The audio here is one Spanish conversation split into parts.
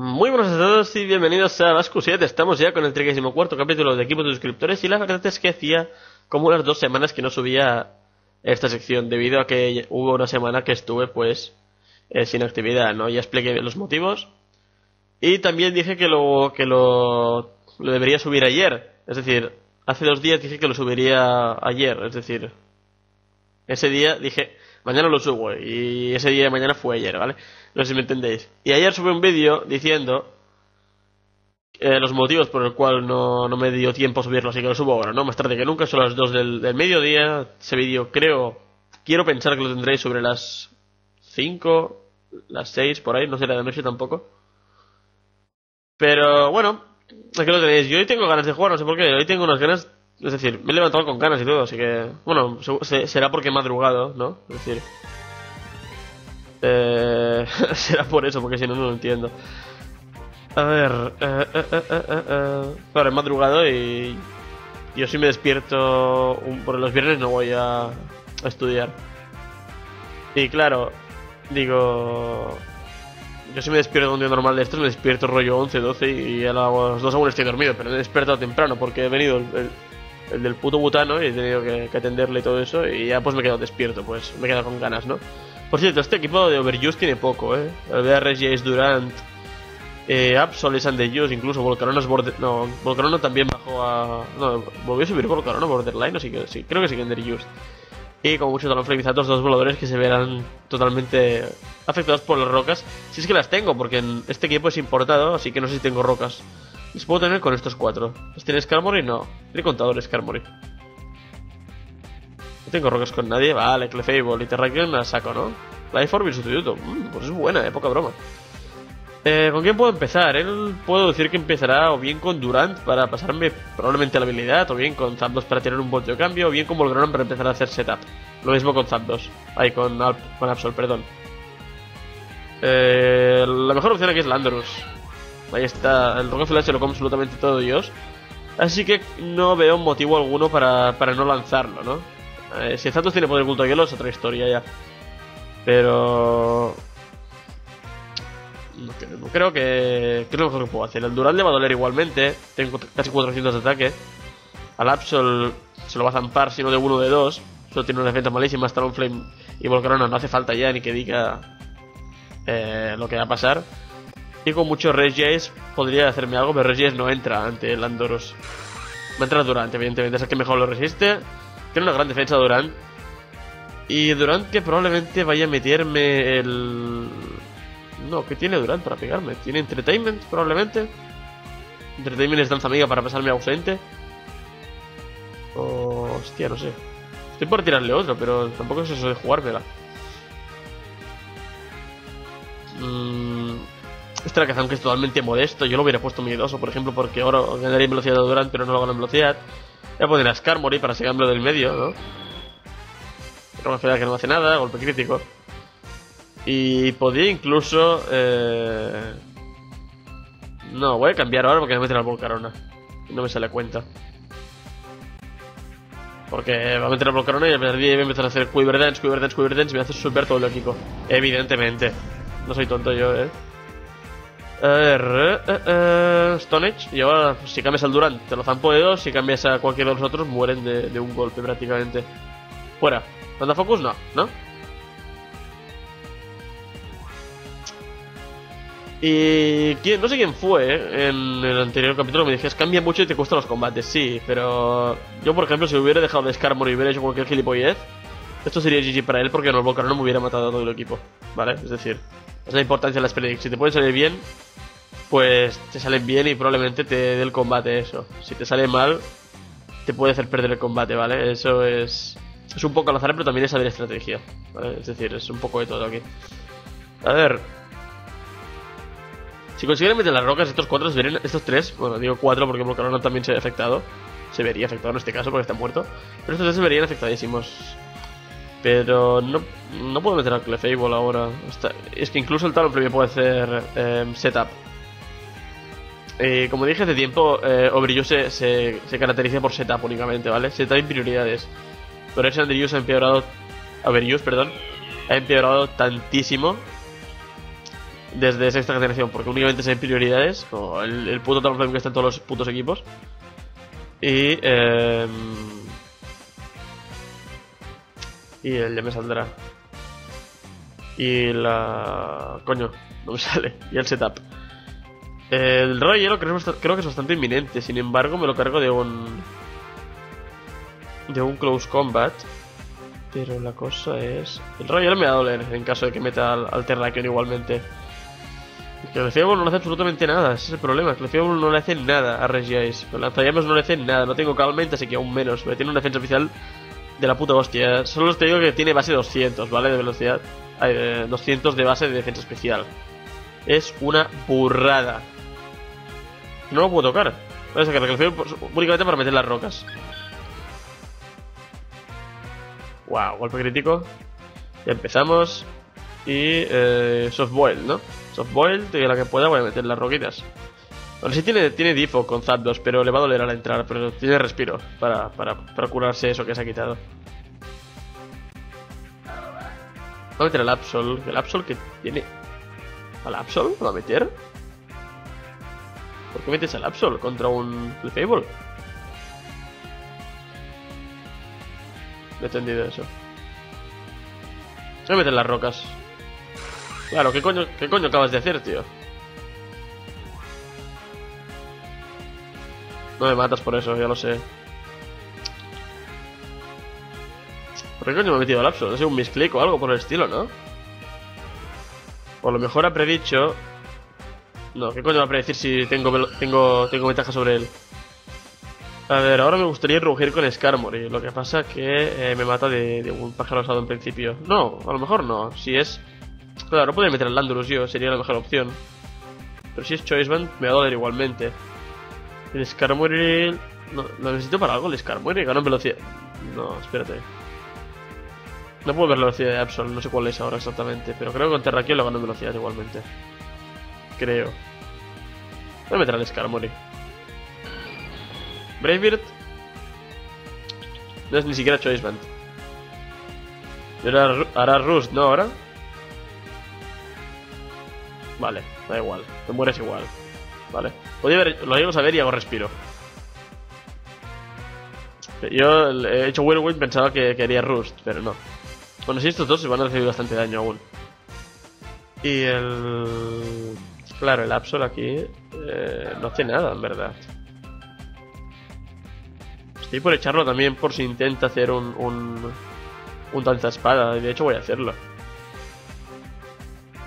Muy buenos a todos y bienvenidos a las Q7. Estamos ya con el 34 capítulo de Equipo de Suscriptores y la verdad es que hacía como unas dos semanas que no subía esta sección debido a que hubo una semana que estuve pues eh, sin actividad, ¿no? Ya expliqué los motivos y también dije que lo que lo, lo debería subir ayer, es decir, hace dos días dije que lo subiría ayer, es decir, ese día dije mañana lo subo y ese día de mañana fue ayer, ¿vale? No sé si me entendéis. Y ayer subí un vídeo diciendo eh, los motivos por el cual no, no, me dio tiempo a subirlo, así que lo subo ahora, ¿no? Más tarde que nunca, son las 2 del, del mediodía. Ese vídeo creo, quiero pensar que lo tendréis sobre las 5, las 6, por ahí, no será de noche tampoco. Pero bueno, aquí lo tenéis. Yo hoy tengo ganas de jugar, no sé por qué. Hoy tengo unas ganas, es decir, me he levantado con ganas y todo, así que, bueno, será porque he madrugado, ¿no? Es decir, eh, será por eso, porque si no, no lo entiendo. A ver, eh, eh, eh, eh, eh. He madrugado y yo si me despierto por los viernes no voy a, estudiar. Y claro, digo, yo si me despierto un día normal de estos, me despierto rollo 11, 12 y a las 2 aún estoy dormido, pero me he despertado temprano porque he venido el del puto butano y he tenido que, que, atenderle y todo eso y ya pues me he quedado despierto, pues me he quedado con ganas, ¿no? Por cierto, este equipo de Overuse tiene poco, ¿eh? El BRG es Durant, eh, Absol es Underuse, incluso Volcarono es Border... No, Volcarono también bajó a... No, volvió a subir Volcarono Borderline, o sí que sí, creo que sí que Underuse. Y como mucho Talonflame y dos voladores que se verán totalmente afectados por las rocas. Si es que las tengo, porque este equipo es importado, así que no sé si tengo rocas. Las puedo tener con estos cuatro. ¿Los tiene Skarmory? No. Tiene contador Skarmory. No tengo rocas con nadie. Vale, Clefable y Terrakion la saco, ¿no? Lifeorb y sustituto. Mm, pues es buena, eh, poca broma. Eh, ¿Con quién puedo empezar? Él puedo decir que empezará o bien con Durant para pasarme probablemente la habilidad, o bien con Zapdos para tener un voltio de cambio, o bien con Volcanon para empezar a hacer setup. Lo mismo con Zapdos. Ahí, con, Absol, perdón. Eh, la mejor opción aquí es Landorus. Ahí está, el Rocket se lo come absolutamente todo Dios. Así que no veo motivo alguno para no lanzarlo, ¿no? Eh, si Zapdos tiene poder culto hielo es otra historia ya. Pero no, no creo que. ¿Qué es lo mejor que puedo hacer? El Durán le va a doler igualmente. Tengo casi 400 de ataque. Al Absol se lo va a zampar, si no de uno de dos. Solo tiene una defensa malísima. Flame y Volcarona no hace falta ya ni que diga eh, lo que va a pasar. Y con muchos Regies podría hacerme algo, pero Regies no entra ante el Andoros. Va a entrar Durant, evidentemente, es el que mejor lo resiste. Tiene una gran defensa Durant. Y Durant que probablemente vaya a meterme el no, ¿qué tiene Durant para pegarme? ¿Tiene Entertainment probablemente? Entertainment es danza amiga para pasarme ausente. Oh, hostia, no sé. Estoy por tirarle otro, pero tampoco es eso de jugármela. Mm, este Alakazam que es totalmente modesto. Yo lo hubiera puesto miedoso, por ejemplo, porque ahora ganaría velocidad de Durant, pero no lo gano en velocidad. Voy a poner a Skarmory para sacarlo del medio, ¿no? Una que no hace nada, golpe crítico. Y podría incluso... Eh... No, voy a cambiar ahora porque me meter al Volcarona. No me sale cuenta. Porque va a meter al Volcarona y voy a empezar a hacer Quiver Dance, Quiver Dance, Quiver Dance y me hace super todo el equipo. Evidentemente. No soy tonto yo, eh. A ver, eh, eh, Stone Age. Y ahora, si cambias al Durant, te lo zampo de dos. Si cambias a cualquiera de los otros, mueren de, un golpe prácticamente. Fuera. ¿Manda Focus? No, ¿no? Y ¿quién? no sé quién fue ¿eh? en el anterior capítulo me dijiste cambia mucho y te cuesta los combates, sí, pero yo por ejemplo si hubiera dejado de Skarmory y hubiera hecho cualquier gilipollez, esto sería GG para él porque Volcano no me hubiera matado a todo el equipo, ¿vale? Es decir, es la importancia de las predicts, si te pueden salir bien, pues te salen bien y probablemente te dé el combate eso, si te sale mal, te puede hacer perder el combate, ¿vale? Eso es, es un poco al azar pero también es saber estrategia, ¿vale? Es decir, es un poco de todo aquí. A ver, si consiguen meter las rocas, estos cuatro se verían, estos tres, bueno, digo cuatro porque Volcarona también se ha afectado. Se vería afectado en este caso porque está muerto. Pero estos tres se verían afectadísimos. Pero no, no puedo meter al Clefable ahora. Es que incluso el Talonflame puede hacer eh, setup. Eh, como dije hace tiempo, eh, se, se, se, caracteriza por setup únicamente, ¿vale? Setup y prioridades. Pero ese Andrews ha empeorado. Overuse, perdón. Ha empeorado tantísimo desde sexta generación, porque únicamente se ven prioridades, o el, el puto Talonflame que está en todos los putos equipos. Y. Eh, y el ya me saldrá. Y la. Coño, no me sale. Y el setup. El rollo hielo creo, que es bastante inminente, sin embargo me lo cargo de un... De un close combat. Pero la cosa es... El hielo me va a doler en caso de que meta al, al igualmente. Que el Fireball no hace absolutamente nada, ese es el problema, que el Fireball no le hace nada a Regiais. El lanzallamas no le hace nada, no tengo Calment, así que aún menos, tiene una defensa oficial de la puta hostia. Solo te digo que tiene base 200, ¿vale? De velocidad. Hay 200 de base de defensa especial. Es una burrada. No lo puedo tocar. Voy a sacar el Fireball únicamente para meter las rocas. Wow, golpe crítico. Ya empezamos. Y eh, soft boil, ¿no? Soft boil, y a la que pueda voy a meter las roquitas. Bueno, sí tiene, tiene Difo con Zapdos, pero le va a doler al entrar, pero tiene respiro para, para, curarse eso que se ha quitado. Voy a meter al Absol, el Absol que tiene... ¿Al Absol? ¿Lo va a meter? ¿Por qué metes al Absol contra un Clefable? No he entendido eso. Voy a meter las rocas. Claro, ¿qué coño, ¿qué coño acabas de hacer, tío? No me matas por eso, ya lo sé. ¿Por qué coño me he metido al? ¿Ha sido un misclick o algo por el estilo, no? Por lo mejor ha predicho... No, ¿qué coño va a predecir si tengo, tengo, tengo ventaja sobre él? A ver, ahora me gustaría rugir con Skarmory. Lo que pasa que eh, me mata de, de, un pájaro asado en principio. No, a lo mejor no. Si es... Claro, no podría meter al Landorus yo, sería la mejor opción. Pero si es Choice Band, me va a doler igualmente. El Skarmory... No, ¿Lo necesito para algo el Skarmory? Gano en velocidad... No, espérate. No puedo ver la velocidad de Absol, no sé cuál es ahora exactamente. Pero creo que con Terrakion lo gano en velocidad igualmente. Creo. Voy a meter al Skarmory. Bravebeard no es ni siquiera Choice Band. Ahora hará Rust, ¿no? Ahora. Vale, da igual. Te mueres igual. Vale. Lo llego a saber y hago respiro. Yo he hecho Whirlwind pensaba que quería Rust, pero no. Bueno, si estos dos se van a recibir bastante daño aún. Y el... Claro, el Absol aquí eh, no hace nada, en verdad. Estoy por echarlo también por si intenta hacer un, un, un danza espada. De hecho voy a hacerlo.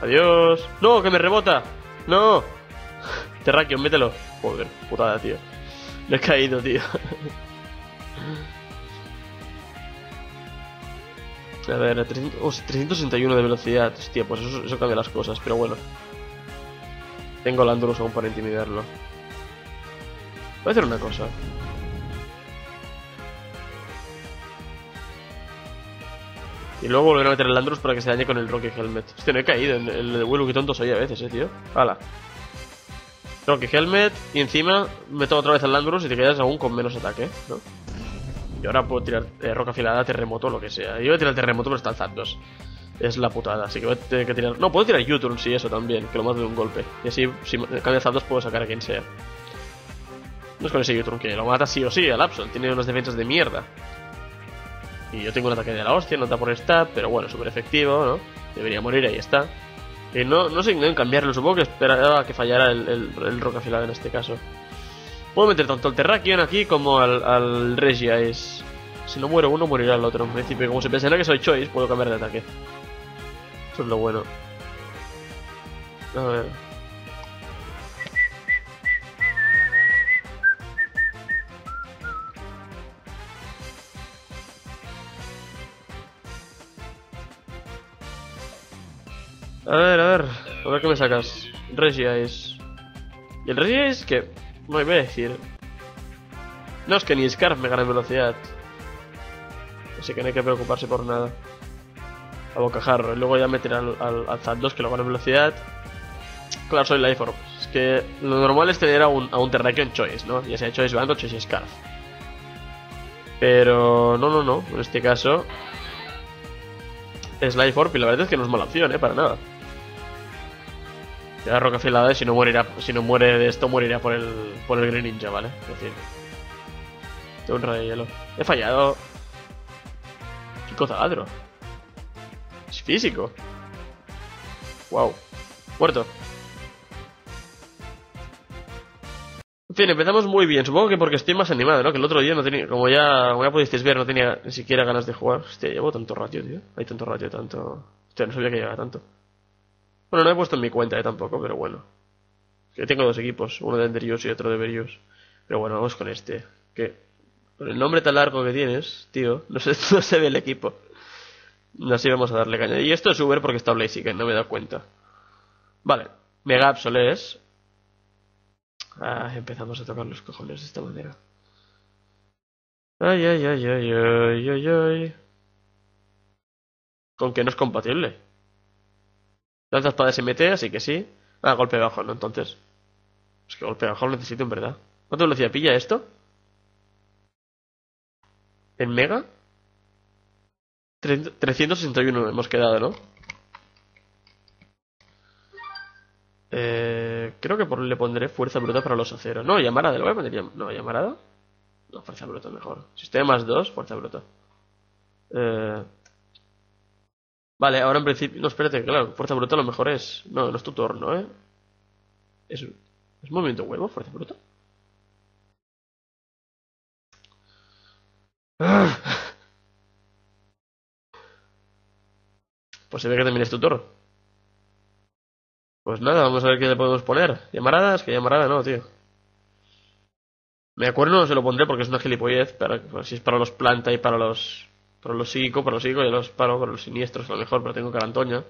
Adiós. ¡No! ¡Que me rebota! ¡No! Terrakion, mételo. Joder, putada, tío. Me he caído, tío. A ver, 300, oh, 361 de velocidad. Hostia, pues eso, cambia las cosas, pero bueno. Tengo Landorus aún para intimidarlo. Voy a hacer una cosa. Y luego volver a meter el Landorus para que se dañe con el Rocky Helmet. Hostia, no he caído en el de vuelo que tonto soy a veces, eh, tío. Hala. Rocky Helmet y encima meto otra vez el Landorus y te quedas aún con menos ataque, ¿no? Y ahora puedo tirar eh, roca afilada, terremoto, lo que sea. Yo voy a tirar terremoto, pero está el Zapdos. Es la putada, así que voy a tener que tirar... No, puedo tirar U-Turn, sí, eso también, que lo mato de un golpe. Y así, si cambia Zapdos, puedo sacar a quien sea. No es con ese U-Turn que lo mata sí o sí al Absol, tiene unas defensas de mierda. Y yo tengo un ataque de la hostia, nota por stat, pero bueno, súper efectivo, ¿no? Debería morir, ahí está. Y no, no sé en cambiarlo, supongo que esperaba que fallara el, el, el en este caso. Puedo meter tanto al Terrakion aquí como al, al Regiais. Si no muero uno, morirá el otro. En principio, como se pensará que soy Choice, puedo cambiar de ataque. Eso es lo bueno. A ver. A ver, a ver. A ver qué me sacas. Regiais. ¿Y el Regiais qué? Me voy a decir. No es que ni Scarf me gane velocidad. Así que no hay que preocuparse por nada. A bocajarro. Y luego ya meter al, al, al que lo gane velocidad. Claro, soy Life. Es que lo normal es tener a un, a un Terrakion Choice, ¿no? Ya sea Choice Band o Choice Scarf. Pero no, no, no. En este caso es Life Orb y la verdad es que no es mala opción, ¿eh? Para nada. Ya roca y si no morirá, si no muere de esto, morirá por el, por el Green Ninja, ¿vale? Es decir, tengo un rayo de hielo. He fallado. Chico taladro. Es físico. Wow. Muerto. En fin, empezamos muy bien. Supongo que porque estoy más animado, ¿no? Que el otro día no tenía, como ya, como ya pudisteis ver, no tenía ni siquiera ganas de jugar. Hostia, llevo tanto ratio, tío. Hay tanto ratio, tanto... Hostia, no sabía que llegaba tanto. Bueno, no he puesto en mi cuenta eh, tampoco, pero bueno. Que tengo dos equipos, uno de Enderius y otro de Berius. Pero bueno, vamos con este. Que con el nombre tan largo que tienes, tío, no se, no se ve el equipo. Así vamos a darle caña. Y esto es Uber porque está Blaziken, no me he dado cuenta. Vale, Mega Absoles. Ah, empezamos a tocar los cojones de esta manera. Ay, ay, ay, ay, ay, ay, ay. ¿Con qué no es compatible? Lanza espada SMT, así que sí. Ah, golpe bajo, ¿no? Entonces. Es que golpe bajo lo necesito en verdad. ¿Cuánto velocidad pilla esto? ¿En mega? 361 hemos quedado, ¿no? Eh, creo que por, le pondré fuerza bruta para los aceros. No, llamarada, lo voy a poner No, llamarada. No, fuerza bruta mejor. Sistema más 2, fuerza bruta. Eh, vale, ahora en principio. No, espérate, claro, fuerza bruta lo mejor es. No, no es tu turno, ¿eh? Es, es movimiento huevo, fuerza bruta. Pues se ve que también es tu turno. Pues nada, vamos a ver qué le podemos poner. ¿Llamaradas? Que llamarada no, tío. Me acuerdo, no se lo pondré porque es una gilipollez. Pero si es para los planta y para los. Para los psíquicos, para los psíquicos y los paro, para los siniestros a lo mejor, pero tengo carantoña.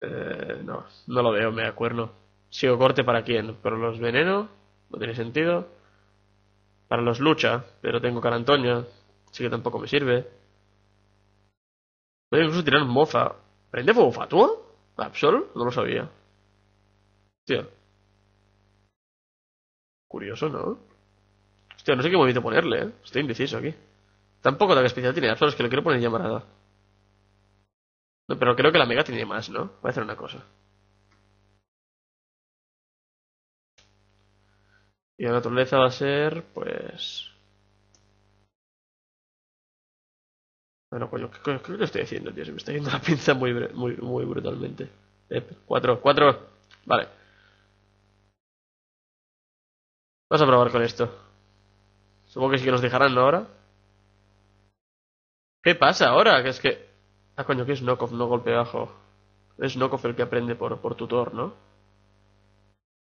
Eh, no, no lo veo, me acuerdo. Sigo corte para quién? Para los veneno, no tiene sentido. Para los lucha, pero tengo carantoña, así que tampoco me sirve. Puedo incluso tirar mofa. ¿Prende fuego fatua? ¿Absol? No lo sabía. Hostia. Curioso, ¿no? Hostia, no sé qué movimiento ponerle, ¿eh? Estoy indeciso aquí. Tampoco ataque especial tiene Absol, es que le quiero poner llamarada. No, pero creo que la Mega tiene más, ¿no? Voy a hacer una cosa. Y la naturaleza va a ser, pues... Bueno, coño, ¿qué, qué, qué estoy haciendo, tío? Se me está yendo la pinza muy, muy, muy brutalmente. Eh, cuatro, cuatro. Vale. Vamos a probar con esto. Supongo que sí que nos dejarán, ¿no? Ahora. ¿Qué pasa ahora? Que es que... Ah, coño, que es knockoff, no golpe bajo. Es knockoff el que aprende por, por tutor, ¿no?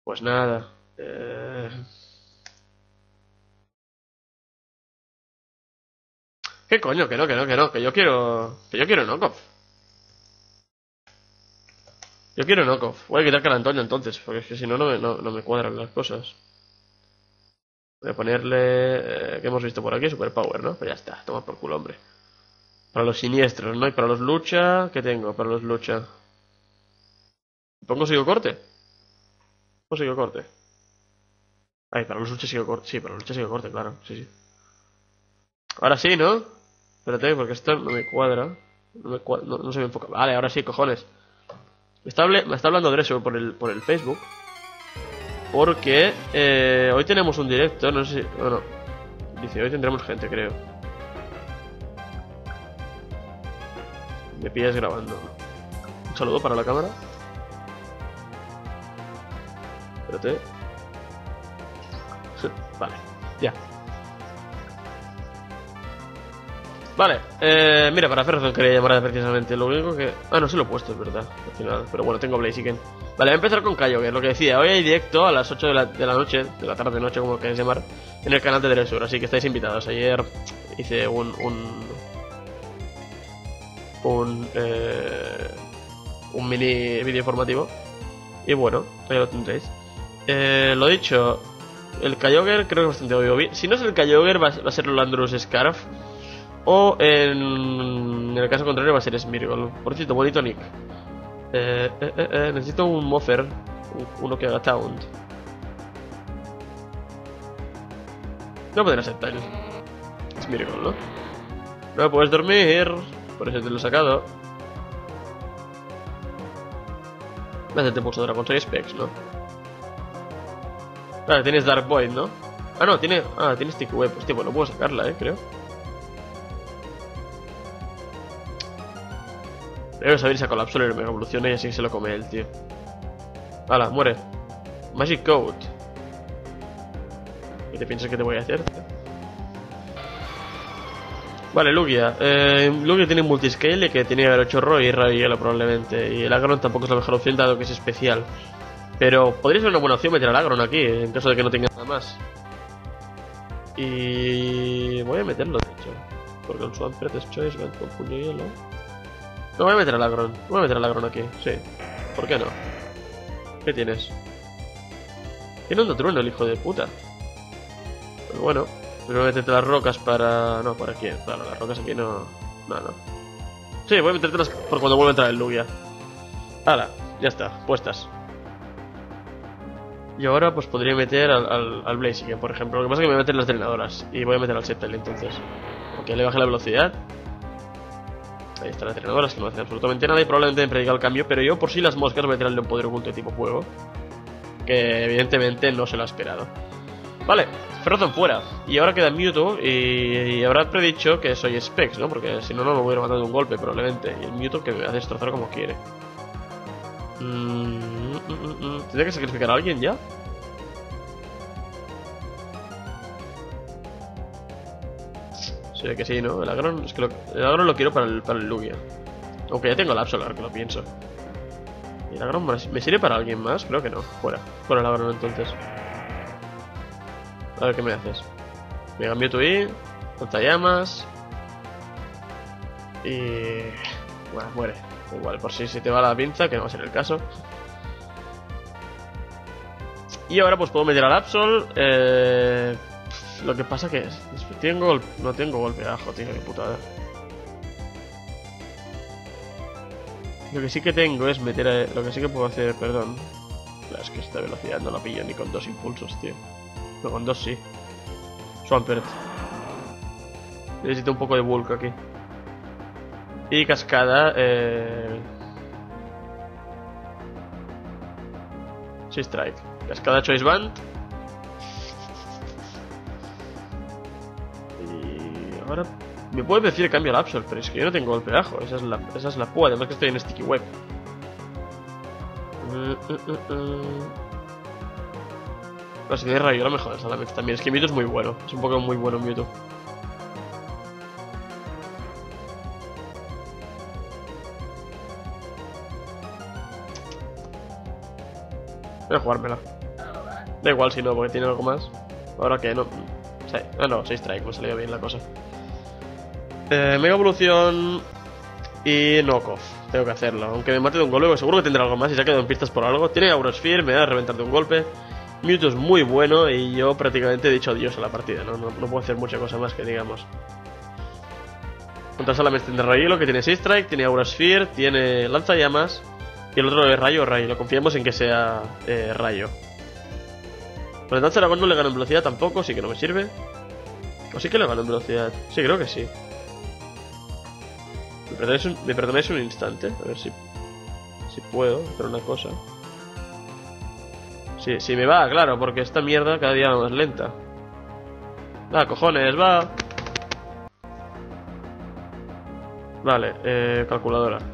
Pues nada. Eh... ¿Qué coño? Que no, que no, que no, que yo quiero. Que yo quiero knockoff. Yo quiero knockoff. Voy a quitar Carantoña entonces, porque es que si no, no, no, me cuadran las cosas. Voy a ponerle. Eh, ¿Qué hemos visto por aquí? Superpower, ¿no? Pues ya está, toma por culo, hombre. Para los siniestros, ¿no? Y para los lucha. ¿Qué tengo para los lucha? ¿Pongo sigo corte? ¿Pongo sigo corte? Ay, para los lucha sigo corte. Sí, para los lucha sigo corte, claro. Sí, sí. Ahora sí, ¿no? Espérate, porque esto no me cuadra. No, me no, se me enfoca. Vale, ahora sí, cojones. Me está, me está hablando Dreso por el, por el Facebook. Porque eh, hoy tenemos un directo, no sé si... Bueno, dice, hoy tendremos gente, creo. Me pillas grabando. Un saludo para la cámara. Espérate. vale, ya. Vale, eh, mira, para Ferrazón quería llamar precisamente. Lo único que. Ah, no se lo he puesto, es verdad. Al final. Pero bueno, tengo Blaziken. Vale, voy a empezar con Kayo, que es lo que decía. Hoy hay directo a las 8 de la, de la noche, de la tarde, noche, como queréis llamar, en el canal de Dresur. Así que estáis invitados. Ayer hice un. un. Un. Eh, un mini vídeo informativo. Y bueno, ahí lo tendréis. Eh, lo dicho, el Kyogre creo que es bastante obvio. Si no es el Kyogre, va, a ser Landrus Scarf. O en, el caso contrario va a ser Smirgol. Por cierto, bonito nick. Eh, eh, eh, eh necesito un Moffer. Uno que haga Taunt. No podrá ser tal. Smirgol, ¿no? No puedes dormir. Por eso te lo he sacado. Métete pulso dragón, soy Specs, ¿no? Vale, tienes Dark Void, ¿no? Ah, no, tiene... Ah, tiene Stick Web. Hostia, bueno, puedo sacarla, eh, creo. Debe saber sacar la Absol y Mega Evoluciona y así se lo come el tío. Hala, muere. Magic Coat. ¿Qué te piensas que te voy a hacer? Vale, Lugia. Eh, Lugia tiene multiscale que tiene que haber hecho Roy y Rayo probablemente. Y el Agron tampoco es la mejor opción dado que es especial. Pero podría ser una buena opción meter al Agron aquí, en caso de que no tenga nada más. Y voy a meterlo, de hecho. Porque el Swampert es Choice, va con puño hielo. No, voy a meter al Agron. Voy a meter al Agron aquí, sí. ¿Por qué no? ¿Qué tienes? Tiene un trueno el hijo de puta. Pero bueno, primero meterte las rocas para... No, ¿para qué? Claro, las rocas aquí no... No, no. Sí, voy a metértelas por cuando vuelva a entrar el Lugia. Hala, ya está, puestas. Y ahora pues podría meter al, al, Blaziken, por ejemplo. Lo que pasa es que me meter las drenadoras. Y voy a meter al Sceptile entonces. Aunque le baje la velocidad. Ahí están las drenadoras que no hacen absolutamente nada y probablemente me predica el cambio. Pero yo por si las moscas voy a tirarle un poder oculto de tipo fuego. Que evidentemente no se lo ha esperado. Vale, Frozen fuera. Y ahora queda Mewtwo y, y habrá predicho que soy Specs, ¿no? Porque si no, no me voy a matar de un golpe probablemente. Y el Mewtwo que me va a destrozar como quiere. Mmm... Mm, mm, mm. ¿Tendría que sacrificar a alguien ya? Sí, que sí, ¿no? El agron, es que lo, el agron lo quiero para el, para el Lugia. Aunque ya tengo el Absolar, que lo pienso. ¿Y el agron me sirve para alguien más? Creo que no. Fuera. Fuera el agron entonces. A ver qué me haces. Me cambio tu I. llamas Y... Bueno, muere. Igual, por si se te va la pinza, que no va a ser el caso. Y ahora pues puedo meter al Absol. Eh, lo que pasa que es, tengo, no tengo golpe ajo, tío, qué putada. Lo que sí que tengo es meter a, Lo que sí que puedo hacer, perdón. Es que esta velocidad no la pillo ni con dos impulsos, tío. Con dos sí. Swampert. Necesito un poco de bulk aquí. Y cascada, eh... Sí, strike. Cascada Choice Band. Y ahora me puede decir cambio al Absol, pero es que yo no tengo golpe de ajo. Esa es la, esa es la púa, además que estoy en Sticky Web. Uh, uh, uh, si tiene rayo, lo mejor solamente también. Es que Mewtwo es muy bueno. Es un poco muy bueno Mewtwo. Voy a jugármela. Da igual si no, porque tiene algo más. Ahora que no. Sí. Ah, no, 6 strike, me salió bien la cosa. Eh, Mega Evolución y Knockoff. Tengo que hacerlo. Aunque me mate de un golpe, seguro que tendrá algo más y se ha quedado en pistas por algo. Tiene Aurosphere, me da a reventar de un golpe. Mewtwo es muy bueno y yo prácticamente he dicho adiós a la partida, ¿no? No, puedo hacer mucha cosa más que digamos. Contra solamente de Rayelo que tiene 6 strike, tiene Aurosphere, tiene lanzallamas y el otro es rayo rayo. Lo confiamos en que sea eh, rayo. Por lo tanto, no le gano en velocidad tampoco, sí que no me sirve. ¿O sí que le gano en velocidad? Sí, creo que sí. ¿Me perdonáis un, instante? A ver si, si puedo hacer una cosa. Sí, sí me va, claro, porque esta mierda cada día va más lenta. Ah, cojones, va. Vale, eh, calculadora.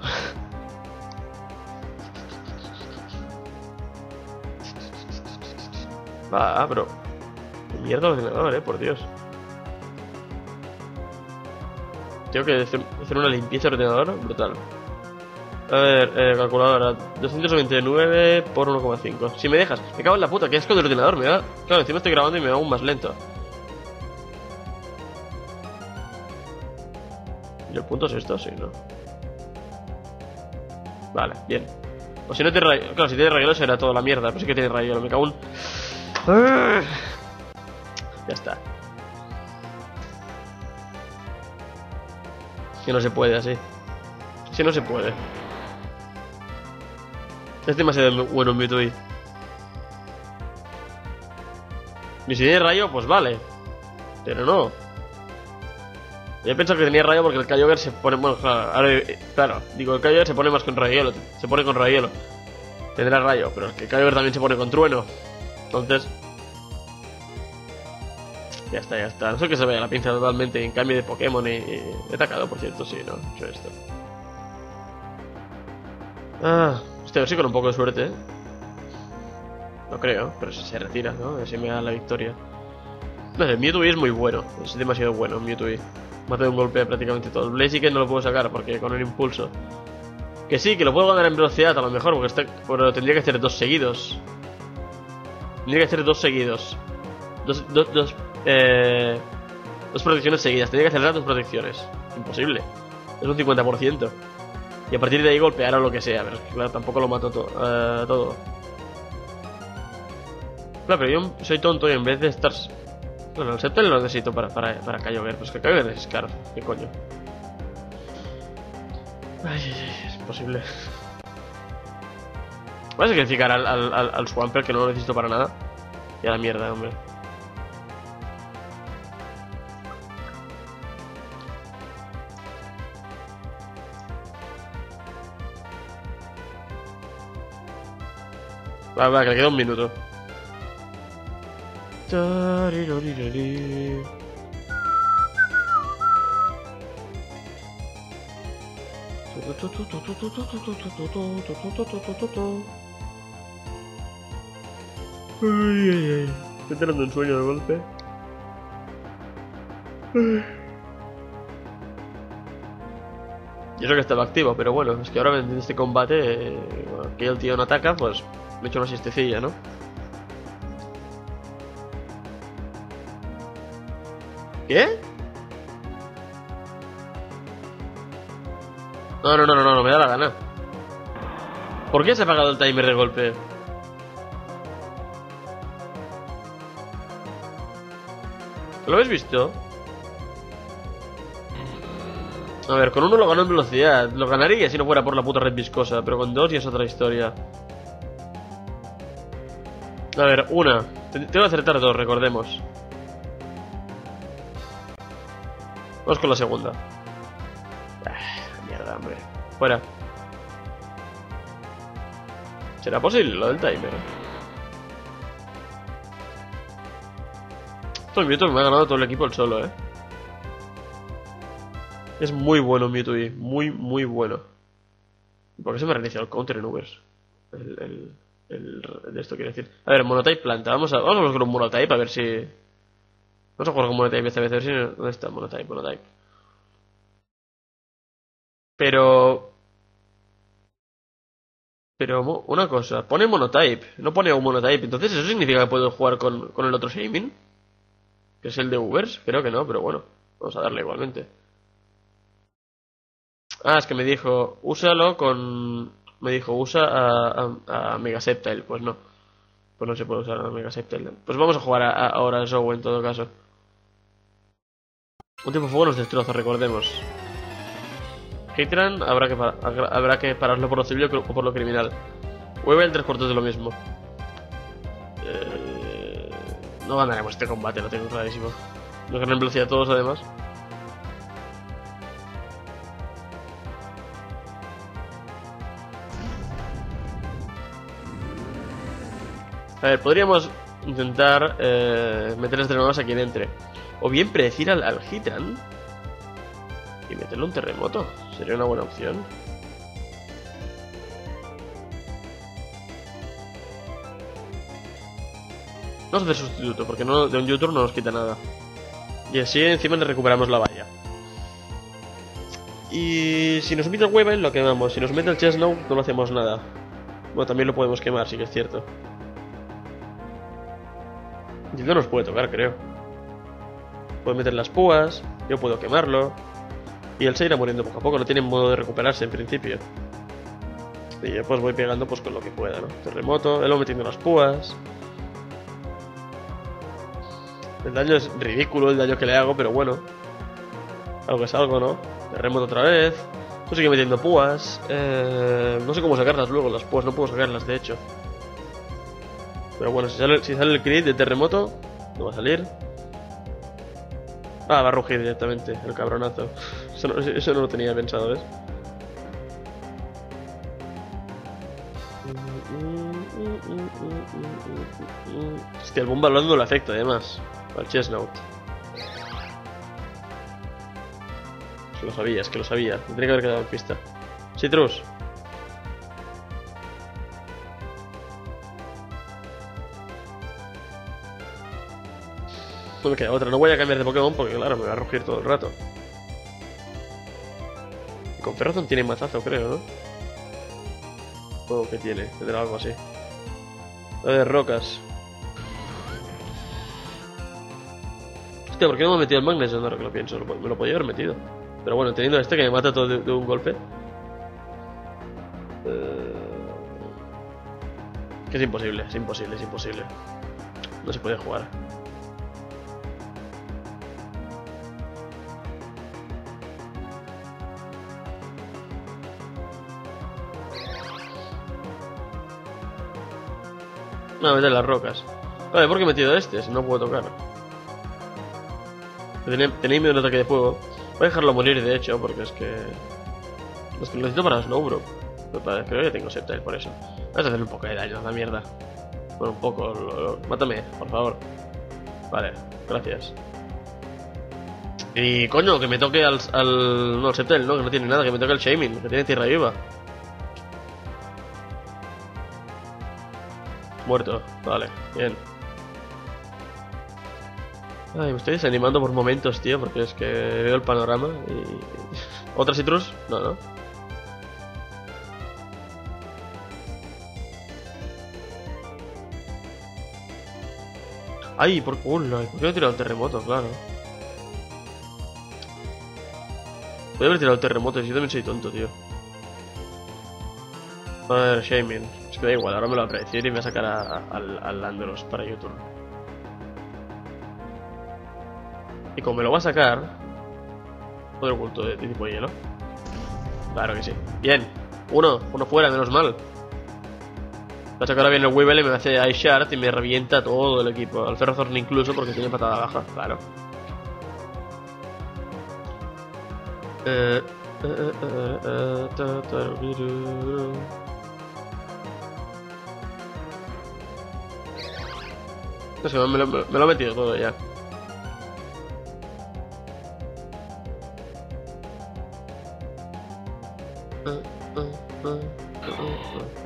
Va, bro. Mierda el ordenador, eh, por Dios. Tengo que hacer una limpieza de ordenador brutal. A ver, eh, calculadora. 299 por 1,5. Si me dejas, me cago en la puta, que asco del ordenador, me da. Claro, encima estoy grabando y me va aún más lento. ¿Y el punto es esto? Sí, ¿no? Vale, bien. O si no tiene rayo. Claro, si tiene rayo será toda la mierda, pero sí que tiene rayo, me cago en. Ya está. Que no se puede así. Si no se puede. Es demasiado bueno Mewtwo Y si tiene rayo, pues vale. Pero no. Yo pensado que tenía rayo porque el Kyogre se pone... Bueno, claro, claro digo, el Kyogre se pone más con rayo. Se pone con rayo. Tendrá rayo, pero es que Kyogre también se pone con trueno. Entonces... Ya está, ya está. No sé que se vea la pinza totalmente en cambio de Pokémon y... He atacado, por cierto, sí, ¿no? He hecho esto. Ah, este a si con un poco de suerte, ¿eh? No creo, pero si se retira, ¿no? Así me da la victoria. No sé, Mewtwo es muy bueno. Es demasiado bueno, Mewtwo Mate de un golpe prácticamente todo. Blaziken no lo puedo sacar porque con el impulso. Que sí, que lo puedo ganar en velocidad a lo mejor, porque está, pero tendría que hacer dos seguidos. Tendría que hacer dos seguidos. Dos, dos, dos, eh, dos protecciones seguidas. Tendría que hacer dos protecciones. Imposible. Es un 50%. Y a partir de ahí golpear o lo que sea. Pero claro, tampoco lo mato eh, todo. Claro, pero yo soy tonto y en vez de estar bueno, el Septel lo necesito para, para, para. Pues que Kyogre es caro. ¿Qué coño? Ay, es imposible. Voy a sacrificar al, al, al, al Swampert que no lo necesito para nada. Y a la mierda, hombre. Va, va, que le queda un minuto. Ay, ay, ay. Estoy teniendo un sueño de golpe. Y eso que estaba activo, pero bueno, es que ahora en este combate, eh, que el tío no ataca, pues me he hecho una siestecilla, ¿no? ¿Qué? No, no, no, no, no, me da la gana. ¿Por qué se ha apagado el timer de golpe? ¿Lo habéis visto? A ver, con uno lo ganó en velocidad. Lo ganaría si no fuera por la puta red viscosa, pero con dos ya es otra historia. A ver, una. Tengo que acertar dos, recordemos. Vamos con la segunda. Ah, mierda, hombre. Fuera. ¿Será posible lo del timer? Estos Mewtwo me ha ganado todo el equipo el solo, eh. Es muy bueno Mewtwo y muy, muy bueno. ¿Por qué se me ha reiniciado el counter en Ubers? El, el, el, de esto quiero decir. A ver, Monotype planta. Vamos a, vamos a jugar un Monotype a ver si... Vamos a jugar con Monotype esta vez, a ver si... ¿Dónde está Monotype? Monotype. Pero... Pero una cosa, pone Monotype, no pone un Monotype. Entonces, ¿eso significa que puedo jugar con, con el otro Shaming? Que es el de Ubers, creo que no, pero bueno, vamos a darle igualmente. Ah, es que me dijo, úsalo con... Me dijo, usa a, a, a Mega Septile. Pues no. Pues no se puede usar a Mega Septile. Pues vamos a jugar a, ahora a Show en todo caso. Un fuego nos destroza, recordemos. Hitran habrá que, habrá que pararlo por lo civil o por lo criminal. el tres cuartos de lo mismo. Eh, no ganaremos este combate, lo tengo clarísimo. Nos ganan velocidad todos además. A ver, podríamos intentar eh, meter estrenadas aquí dentro. O bien predecir al, al Hitran y meterle un terremoto. Sería una buena opción. Vamos a hacer sustituto, porque no, de un YouTube no nos quita nada. Y así encima le recuperamos la valla. Y si nos mete el Weavile lo quemamos. Si nos mete el Chesnow no lo hacemos nada. Bueno, también lo podemos quemar, sí que es cierto. No nos puede tocar, creo. Puede meter las púas, yo puedo quemarlo. Y él se irá muriendo poco a poco, no tiene modo de recuperarse en principio. Y yo pues voy pegando pues con lo que pueda, ¿no? Terremoto, él va metiendo las púas. El daño es ridículo, el daño que le hago, pero bueno. Algo es algo, ¿no? Terremoto otra vez. Tú sigue metiendo púas. Eh, no sé cómo sacarlas luego, las púas, no puedo sacarlas de hecho. Pero bueno, si sale, el crit de terremoto, no va a salir. Ah, va a rugir directamente, el cabronazo. Eso no, lo tenía pensado, ¿ves? Hostia, el bomba no le afecta además. Al Chestnut. Lo sabía, es que lo sabía. Me tenía que haber quedado en pista. Citrus. No me queda otra, no voy a cambiar de Pokémon porque claro, me va a rugir todo el rato. Con Ferrothon tiene mazazo, creo, ¿no? O que tiene, tendrá algo así. A ver, rocas. Hostia, ¿por qué no me he metido el Magnes? Ahora que lo pienso, me lo podía haber metido. Pero bueno, teniendo este que me mata todo de, un golpe. Eh, que es imposible, es imposible, es imposible. No se puede jugar. No, meter las rocas. Vale, ¿por qué he metido este? Si no puedo tocar. Tenéis miedo un ataque de fuego. Voy a dejarlo morir, de hecho, porque es que... Es que lo necesito para Snowbro. Pero ya tengo Sceptile por eso. Vas a hacer un poco de daño a la mierda. Bueno, un poco. Mátame, por favor. Vale, gracias. Y coño, que me toque al... al no, al Sceptile, no, que no tiene nada. Que me toque el Shaming, que tiene tierra viva. Muerto, vale, bien. Ay, me estoy desanimando por momentos, tío, porque es que veo el panorama y... ¿Otra citrus? No, no. Ay, por... Uh, ¿por qué no he tirado el terremoto? Claro. Podría haber tirado el terremoto, yo también soy tonto, tío. A ver, Shaming que da igual, ahora me lo va a predecir y me va a sacar al, al Landeros para YouTube. Y como me lo va a sacar, poder oculto de tipo hielo. Claro que sí. Bien, uno, uno fuera, menos mal. Va a sacar ahora bien el Weevil y me hace Ice Shard y me revienta todo el equipo. Al Ferrothorn incluso porque tiene patada baja, claro. Eh, eh, eh, No sé, me lo, me he metido todo ya.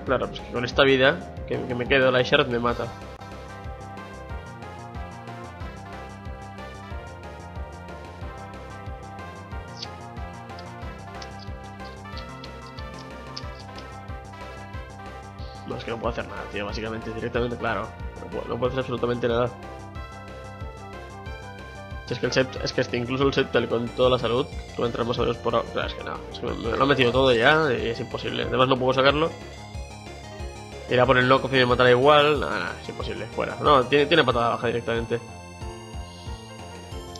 Claro, pues que con esta vida que, me quedo la Shard me mata. No, es que no puedo hacer nada, tío, básicamente, directamente, claro no puedo hacer absolutamente nada. Es que, el sept, es que este, incluso el Septel con toda la salud, que va a o por ahora. es que no, me, lo he metido todo ya y es imposible. Además no puedo sacarlo. Irá por el loco y me matará igual. Nada, nada, es imposible, fuera. No, tiene, patada baja directamente.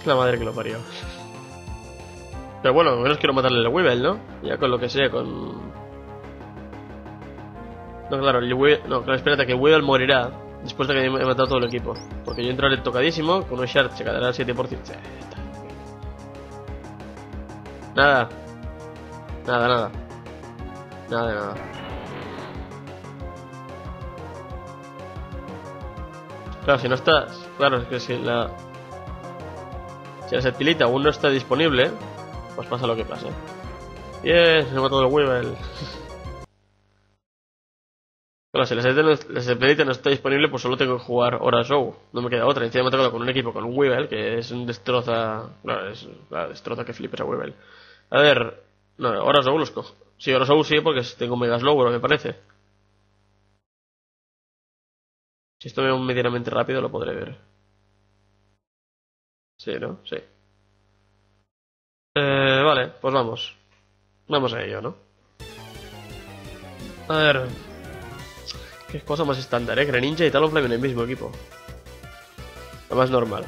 La madre que lo parió. Pero bueno, menos quiero matarle el Weevil, ¿no? Ya con lo que sea, con... No, claro, el Weevil... No, claro, espérate, que el Weevil morirá Después de que he matado todo el equipo. Porque yo entraré tocadísimo, con un shard se quedará al 7%. Nada. Nada, nada. Nada nada. Claro, si no está... Claro, es que si la... Si la septilita aún no está disponible, pues pasa lo que pase. Bien, se me ha matado el Weevil. Claro, si la Sepedita no está disponible, pues solo tengo que jugar Hora Show. No me queda otra. Encima me ha tocado con un equipo, con un Weevil, que es un destroza. Claro, es la destroza que flipes a Weevil. A ver. No, Hora Show los cojo. Sí, Hora Show sí, porque tengo Mega Slow, me parece. Si esto me medianamente rápido, lo podré ver. Sí, ¿no? Sí. Eh, vale, pues vamos. Vamos a ello, ¿no? A ver, Qué cosa más estándar, ¿eh? Greninja y Talonflame en el mismo equipo. Lo más normal.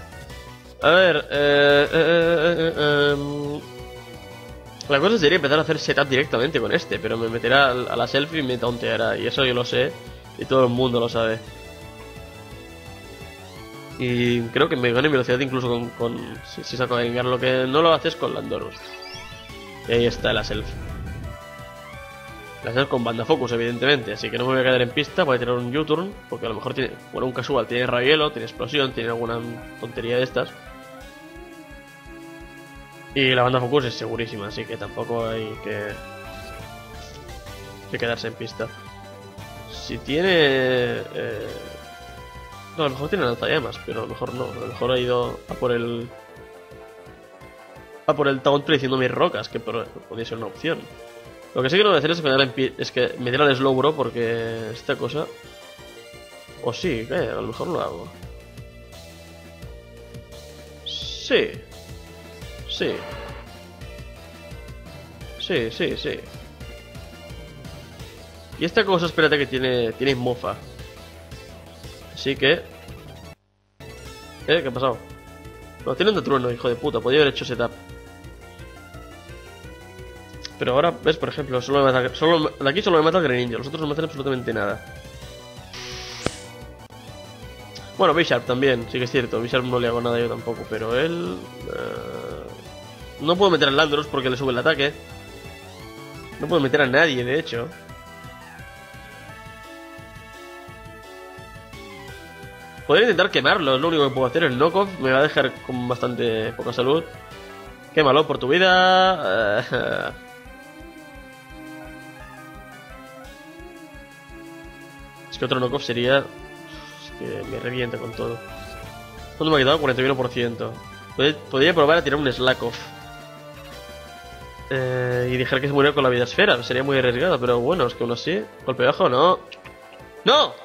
A ver, eh, eh, eh, em, La cosa sería empezar a hacer setup directamente con este, pero me meterá a la selfie y me taunteará. Y eso yo lo sé, y todo el mundo lo sabe. Y creo que me gane velocidad incluso con, si, saco a. Lo que no lo haces con Landorus. Y ahí está la selfie. La hacer con banda focus, evidentemente, así que no me voy a quedar en pista, voy a tirar un U-turn, porque a lo mejor tiene, bueno, un casual tiene rayo tiene explosión, tiene alguna tontería de estas. Y la banda focus es segurísima, así que tampoco hay que, que quedarse en pista. Si tiene... Eh, no, a lo mejor tiene lanzallamas, pero a lo mejor no. A lo mejor ha ido a por el... A por el taunt prediciendo mis rocas, que podría ser una opción. Lo que sí a hacer es, que es que me diera el slow bro porque esta cosa... O sí, que a lo mejor lo hago. Sí. Sí. Sí, sí, sí. Y esta cosa, espérate que tiene, tiene mofa. Así que... ¿Eh? ¿Qué ha pasado? No, tiene un de trueno, hijo de puta. Podría haber hecho setup. Pero ahora, ves, por ejemplo, solo de aquí solo me mata el Greninja, los otros no me hacen absolutamente nada. Bueno, Bisharp también, sí que es cierto, Bisharp no le hago nada yo tampoco, pero él... Uh, no puedo meter al Landros porque le sube el ataque. No puedo meter a nadie, de hecho. Podría intentar quemarlo, es lo único que puedo hacer. El knockoff me va a dejar con bastante poca salud. Quémalo por tu vida. Es que otro knockoff sería... Es que me revienta con todo. ¿Cuánto me ha quedado? 41%. Podría probar a tirar un slack off. Eh, y dejar que se muriera con la vida esfera. Sería muy arriesgado, pero bueno, es que uno así. Golpe bajo, no. ¡No!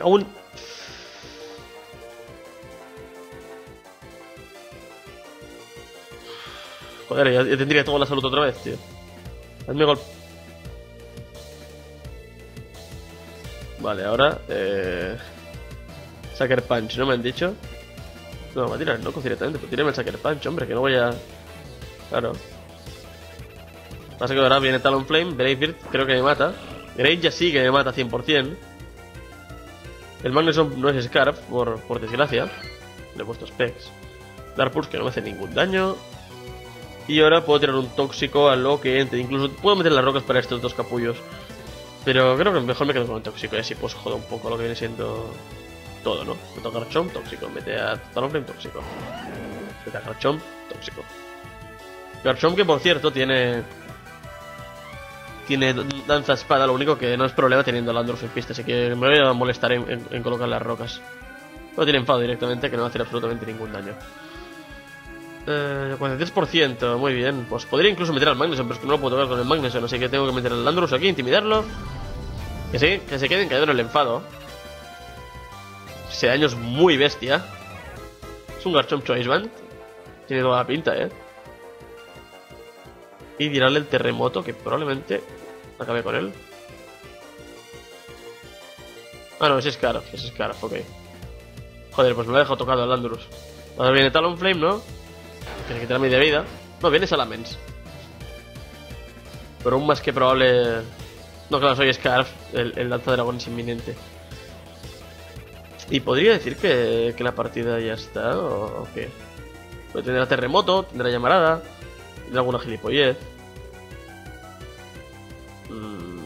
Aún. Joder, ya, tendría toda la salud otra vez, tío. Hazme golpe. Vale, ahora... Eh... Sucker Punch, ¿no me han dicho? No, va a tirar el loco directamente, pues tírame el Sucker Punch, hombre, que no voy a... Claro. Pasa que ahora viene Talonflame, Brave creo que me mata. Great ya sí que me mata 100%. El Magneson no es Scarf, por, por desgracia. Le he puesto specs. Dark Pulse que no me hace ningún daño. Y ahora puedo tirar un tóxico a lo que entre. Incluso puedo meter las rocas para estos dos capullos. Pero creo que mejor me quedo con el tóxico y así pues joder un poco lo que viene siendo todo, ¿no? Me toca Garchomp, tóxico. Mete a Talonflame, tóxico. Mete a Garchomp, tóxico. Garchomp que por cierto tiene... Tiene danza espada, lo único que no es problema teniendo Landorf en pista, así que me voy a molestar en, colocar las rocas. No tiene enfado directamente, que no va a hacer absolutamente ningún daño. Eh, 43%, muy bien. Pues podría incluso meter al Magnuson, pero es que no lo puedo tocar con el Magnuson, así que tengo que meter al Landorus aquí, intimidarlo. Que sí, que se queden en el enfado. Ese daño es muy bestia. Es un Garchomp Choice Band. Tiene toda la pinta, eh. Y tirarle el terremoto, que probablemente acabe con él. Ah, no, es Scarf, es Scarf, ok. Joder, pues me lo ha dejado tocado el Landorus. Ahora viene Talonflame, ¿no? Tiene que tener media vida. No, viene Salamence. Pero aún más que probable no, claro, soy Scarf. El, el lanza dragón es inminente. Y podría decir que, que la partida ya está, o, qué. Pues tendrá terremoto, tendrá llamarada, tendrá alguna gilipollez. Mm.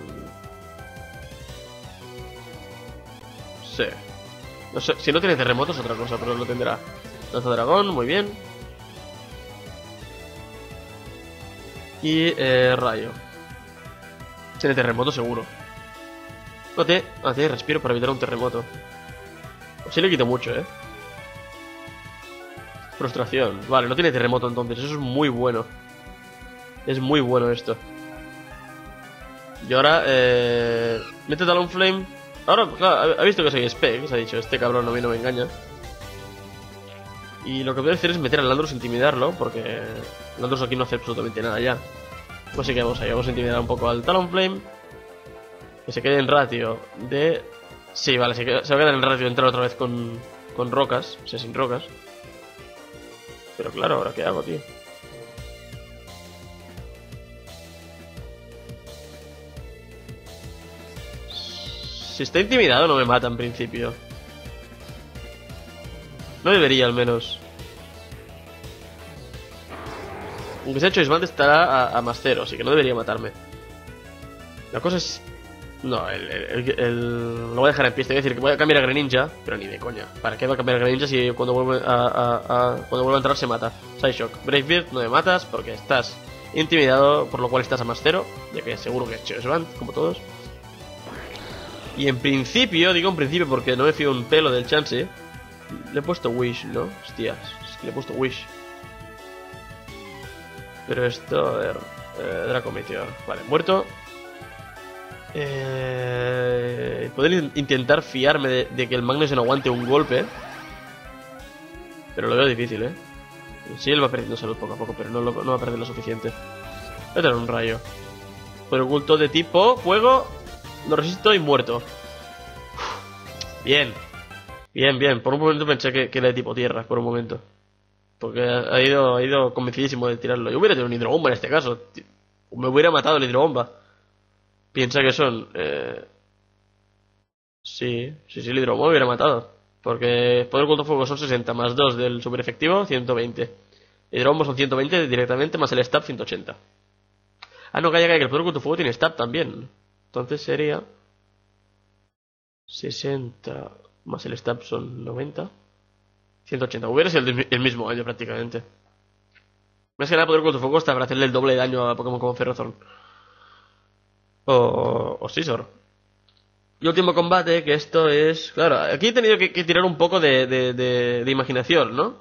Sí. Si no tiene terremoto es otra cosa, pero lo tendrá. Lanza dragón, muy bien. Y eh, rayo. Tiene terremoto seguro. No te... Ah, tiene respiro para evitar un terremoto. Pues sí le quito mucho, ¿eh? Frustración. Vale, no tiene terremoto entonces. Eso es muy bueno. Es muy bueno esto. Y ahora, eh... Mete Flame. Ahora, claro, ha visto que soy Spec, se ha dicho, este cabrón no no me engaña. Y lo que voy a hacer es meter al Landros e intimidarlo, porque Landros aquí no hace absolutamente nada ya. Pues sí que vamos ahí, vamos a intimidar un poco al Talonflame. Que se quede en ratio de... Sí, vale, se, va a quedar en ratio de entrar otra vez con, con rocas, o sea, sin rocas. Pero claro, ¿ahora qué hago, tío? Si está intimidado no me mata en principio. No debería al menos. Aunque sea Choice Band estará a, más cero, así que no debería matarme. La cosa es... No, el, el- lo voy a dejar en pie. Te voy a decir que voy a cambiar a Greninja, pero ni de coña. ¿Para qué va a cambiar a Greninja si cuando vuelve a, cuando vuelve a entrar se mata? Psyshock. Bravebeard no me matas porque estás intimidado, por lo cual estás a más cero, ya que seguro que es Chesvant, como todos. Y en principio, digo en principio porque no me fío un pelo del chance, le he puesto Wish, ¿no? Hostias, es que le he puesto Wish. Pero esto, a ver. Eh, Draco Meteor. Vale, muerto. Eh, poder in- intentar fiarme de, que el Magnuson aguante un golpe. Pero lo veo difícil, ¿eh? Sí, él va perdiendo salud poco a poco, pero no, va a perder lo suficiente. Voy a tener un rayo. Pero oculto de tipo fuego. Lo resisto y muerto. Bien. Bien, bien. Por un momento pensé que, que era de tipo tierra, por un momento. Porque ha ido, ha ido convencidísimo de tirarlo. Yo hubiera tenido un hidrobomba en este caso. Me hubiera matado el hidrobomba. Piensa que son... Eh... Sí, sí, sí, el hidrobomba hubiera matado. Porque poder oculto fuego son 60 más 2 del super efectivo, 120. Hidrobomba son 120 directamente más el stab 180. Ah, no, calla, calla, que el poder oculto fuego tiene stab también. Entonces sería... 60 más el stab son 90. 180. Hubiera sido el, el mismo año prácticamente. Más que nada poder con tu fuego está para hacerle el doble de daño a Pokémon como Ferrothorn. O, o. Y último combate, que esto es... Claro, aquí he tenido que, tirar un poco de, de, de- de imaginación, ¿no?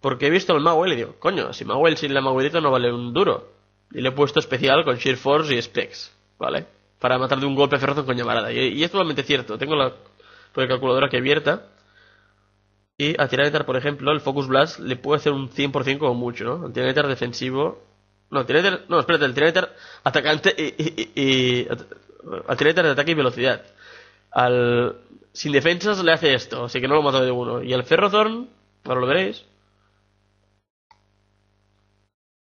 Porque he visto el Mawel y digo, coño, si Mawel sin la Mawelita no vale un duro. Y le he puesto especial con Sheer Force y Specs, ¿vale? Para matar de un golpe a Ferrothorn con llamarada. Y, es totalmente cierto. Tengo la, por calculadora que abierta. Y a Tyranitar, por ejemplo, el Focus Blast le puede hacer un 100% como mucho, ¿no? El Tyranitar defensivo... No, el Tyranitar... No, espérate, el Tyranitar atacante y... y, al Tyranitar de ataque y velocidad. Al... Sin defensas le hace esto, así que no lo mato de uno. Y al Ferrothorn, ahora lo veréis.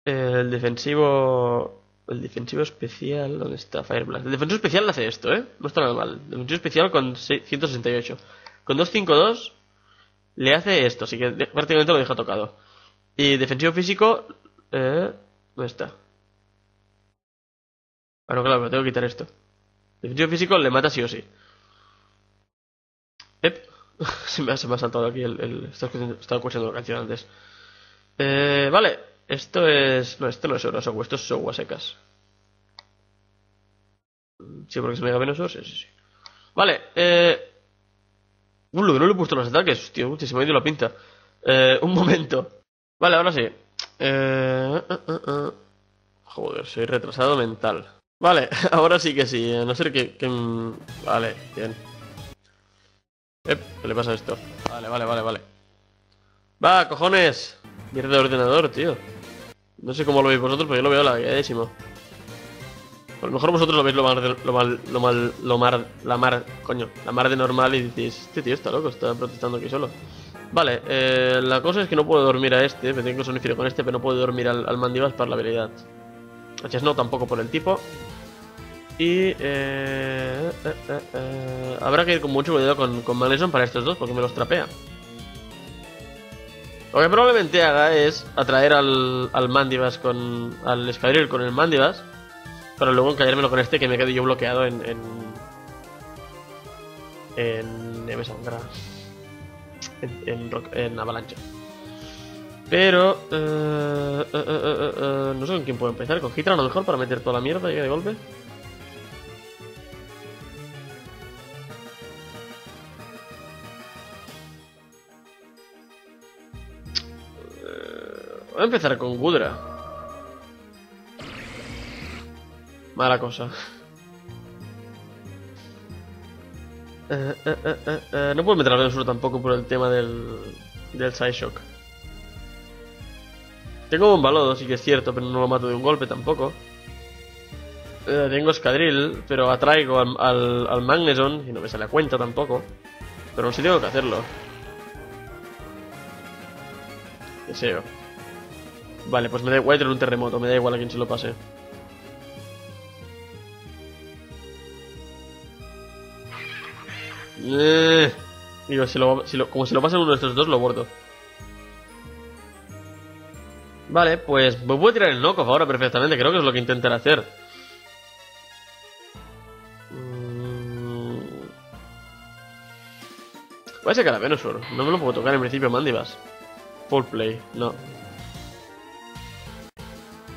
El defensivo... El defensivo especial... ¿Dónde está? Fire Blast. El defensivo especial le hace esto, ¿eh? No está nada mal. El defensivo especial con se- 168. Con 252 le hace esto, así que prácticamente lo deja tocado. Y defensivo físico... Eh, ¿Dónde está? Ah, no, claro, me tengo que quitar esto. Defensivo físico le mata sí o sí. Ep. se, me ha, se me saltado aquí el... estaba estaba escuchando la canción antes. Eh, vale. Esto es... No, esto no es Orosogu, esto es Sogu a secas. Sí, porque es Mega Venusaur, sí, sí, sí. Vale, eh... Uh, que no le he puesto los ataques, hostia, uy, se me ha ido la pinta. Eh, un momento. Vale, ahora sí. Eh, eh, eh, eh. Joder, soy retrasado mental. Vale, ahora sí que sí, a no ser que... que, Vale, bien. Ep, ¿qué le pasa a esto? Vale, vale, vale, vale. Va, cojones. Mierda de ordenador, tío. No sé cómo lo veis vosotros, pero yo lo veo lagueadísimo. A lo mejor vosotros lo veis lo mal, lo mal, lo mal, mar, la mar, coño, la mar de normal y decís, este tío está loco, está protestando aquí solo. Vale, eh, la cosa es que no puedo dormir a este, me tengo que sonificar con este, pero no puedo dormir al, al Mandibas por la habilidad. H no tampoco por el tipo. Y eh, eh, eh, eh, habrá que ir con mucho cuidado con, con para estos dos, porque me los trapea. Lo que probablemente haga es atraer al, al Mandibas con. al Escadril con el Mandibas. Para luego encallármelo con este que me quedo yo bloqueado en. en. en. En, en, rock- en Avalancha. Pero. eh, eh, eh, no sé con quién puedo empezar. Con Hitra a lo mejor para meter toda la mierda y de golpe. Voy a empezar con Gudra. Mala cosa. Eh, eh, eh, no puedo meter a Venusaur tampoco por el tema del, del Psyshock. Tengo Bombalodo, sí que es cierto, pero no lo mato de un golpe tampoco. Tengo Escadril, pero atraigo al, al, al y no me sale a cuenta tampoco. Pero sí tengo que hacerlo. Deseo. Vale, pues me da igual un terremoto, me da igual a quien se lo pase. Eh. Digo, si lo, si lo, como se lo pasan uno de estos dos, lo bordo. Vale, pues me puedo tirar el knockoff ahora perfectamente. Creo que es lo que intentaré hacer. Mm. Voy a sacar a Venusaur. No me lo puedo tocar en principio, Mandibas. Full play, no.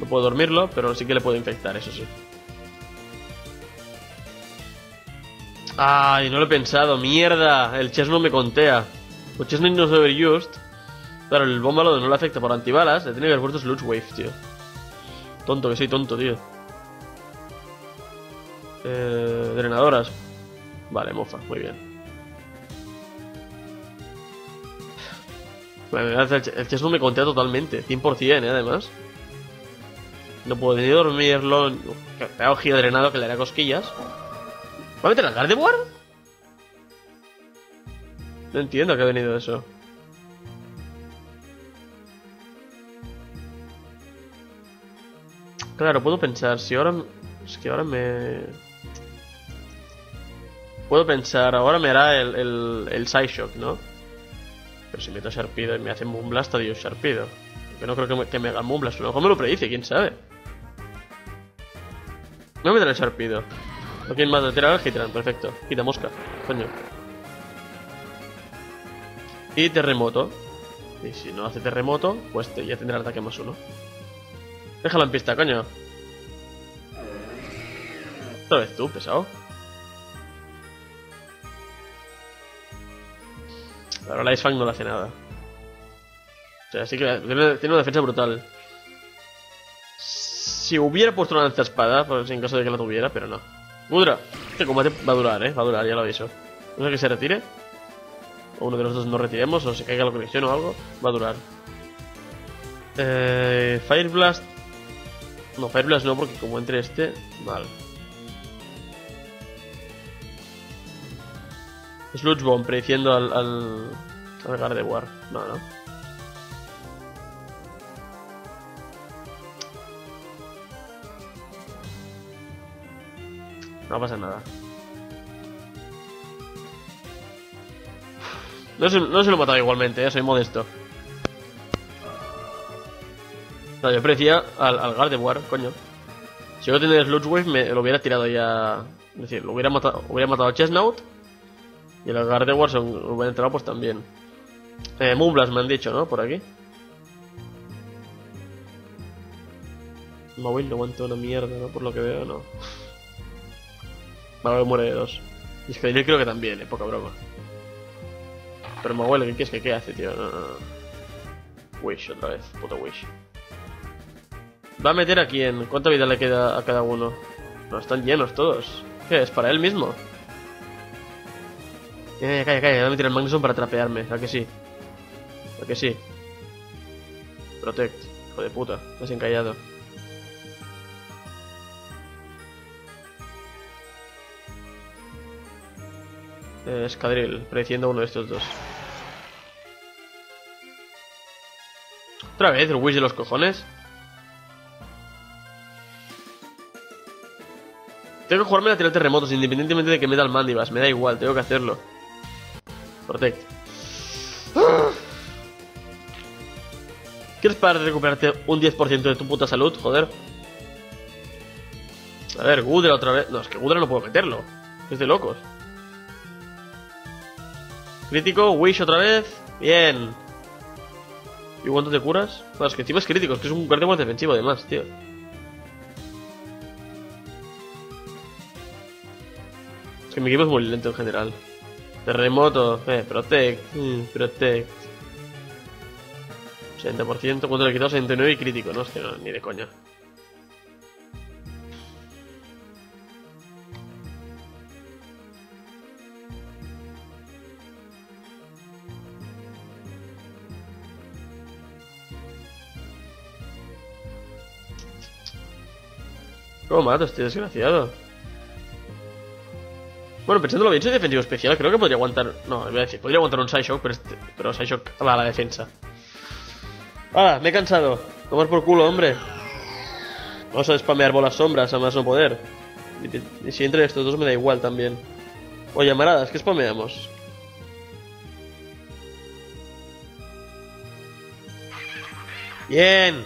No puedo dormirlo, pero sí que le puedo infectar, eso sí. Ay, no lo he pensado, mierda. El chess no me contea. Pues Chesnut no es overused. Claro, el bombalo no le afecta por antibalas. Le tiene que haber puesto Sludge Wave, tío. Tonto, que soy tonto, tío. Eh, drenadoras. Vale, mofa, muy bien. Bueno, el chess no me contea totalmente, 100%, ¿eh? además. No puedo ni dormirlo. Me hago giro drenado que le hará cosquillas. ¿Va a meter al Gardevoir? No entiendo a qué ha venido eso. Claro, puedo pensar, si ahora... Es que ahora me... Puedo pensar, ahora me hará el, el, el Psyshock, ¿no? Pero si meto Sharpido y me hace Moonblast, adiós Sharpido. Yo no creo que me, que haga Moonblast, a lo mejor me lo predice, quién sabe. No me meter el Sharpido. ¿No quién más? Tirar al Hitran, perfecto. Quita mosca, coño. Y terremoto. Y si no hace terremoto, pues ya tendrá ataque más uno. Déjalo en pista, coño. Otra vez tú, pesado. Pero la Fang no le hace nada. O sea, sí que tiene, una defensa brutal. Si hubiera puesto una lanza espada, pues en caso de que la tuviera, pero no. Gudra, este combate va a durar, eh. Va a durar, ya lo aviso. No sé que se retire. O uno de los dos nos retiremos, o se caiga la conexión o algo. Va a durar. Eh, Fire Blast. No, Fire Blast no, porque como entre este, mal. Sludge Bomb prediciendo al, al, al Gardevoir. No, no. No pasa nada. No se, lo he matado igualmente, ¿eh? soy modesto. Yo parecía al, al Gardevoir, coño. Si yo tenía Sludge Wave, me lo hubiera tirado ya. Es decir, lo hubiera matado, hubiera matado a Chestnut. Y el Gardevoir se hubiera entrado pues también. Eh, me han dicho, ¿no? Por aquí. Mawil no aguanta una mierda, ¿no? Por lo que veo, no. Mawil muere de dos. Y es yo creo que también, eh, poca broma. Pero Mawil, ¿qué quieres que qué hace, tío? Wish otra vez, puto Wish. Va a meter a quién? ¿Cuánta vida le queda a cada uno? No, están llenos todos. ¿Qué es? ¿Para él mismo? Eh, calla, calla, voy a meter el Magnusson para trapearme, ¿a que sí? ¿A que sí? Protect, hijo de puta, me has encallado. Eh, Escadril, prediciendo uno de estos dos. ¿Otra vez el Wish de los cojones? Tengo que jugarme a tirar terremotos independientemente de que me da el Mandibas. Me da igual, tengo que hacerlo. Protect. ¿Quieres para recuperarte un 10% de tu puta salud? Joder. A ver, Gudra otra vez. No, es que Gudra no puedo meterlo. Es de locos. Crítico, Wish otra vez. Bien. ¿Y cuánto te curas? No, es que encima es crítico, es que es un guardia más defensivo además, tío. Es que mi equipo es muy lento en general. Terremoto, eh, protect, mm, protect. 80%, ¿cuánto le he quitado? 69 y crítico, no, es que no, ni de coña. ¿Cómo mato este desgraciado? Bueno, pensándolo bien, soy defensivo especial. Creo que podría aguantar. No, podría aguantar un Psyshock, pero, este... pero Psyshock va a la defensa. ¡Ah! Me he cansado. Tomar por culo, hombre. Vamos a spamear bolas sombras a más no poder. Y si entre estos dos me da igual también. O llamaradas, ¿qué spameamos? Bien,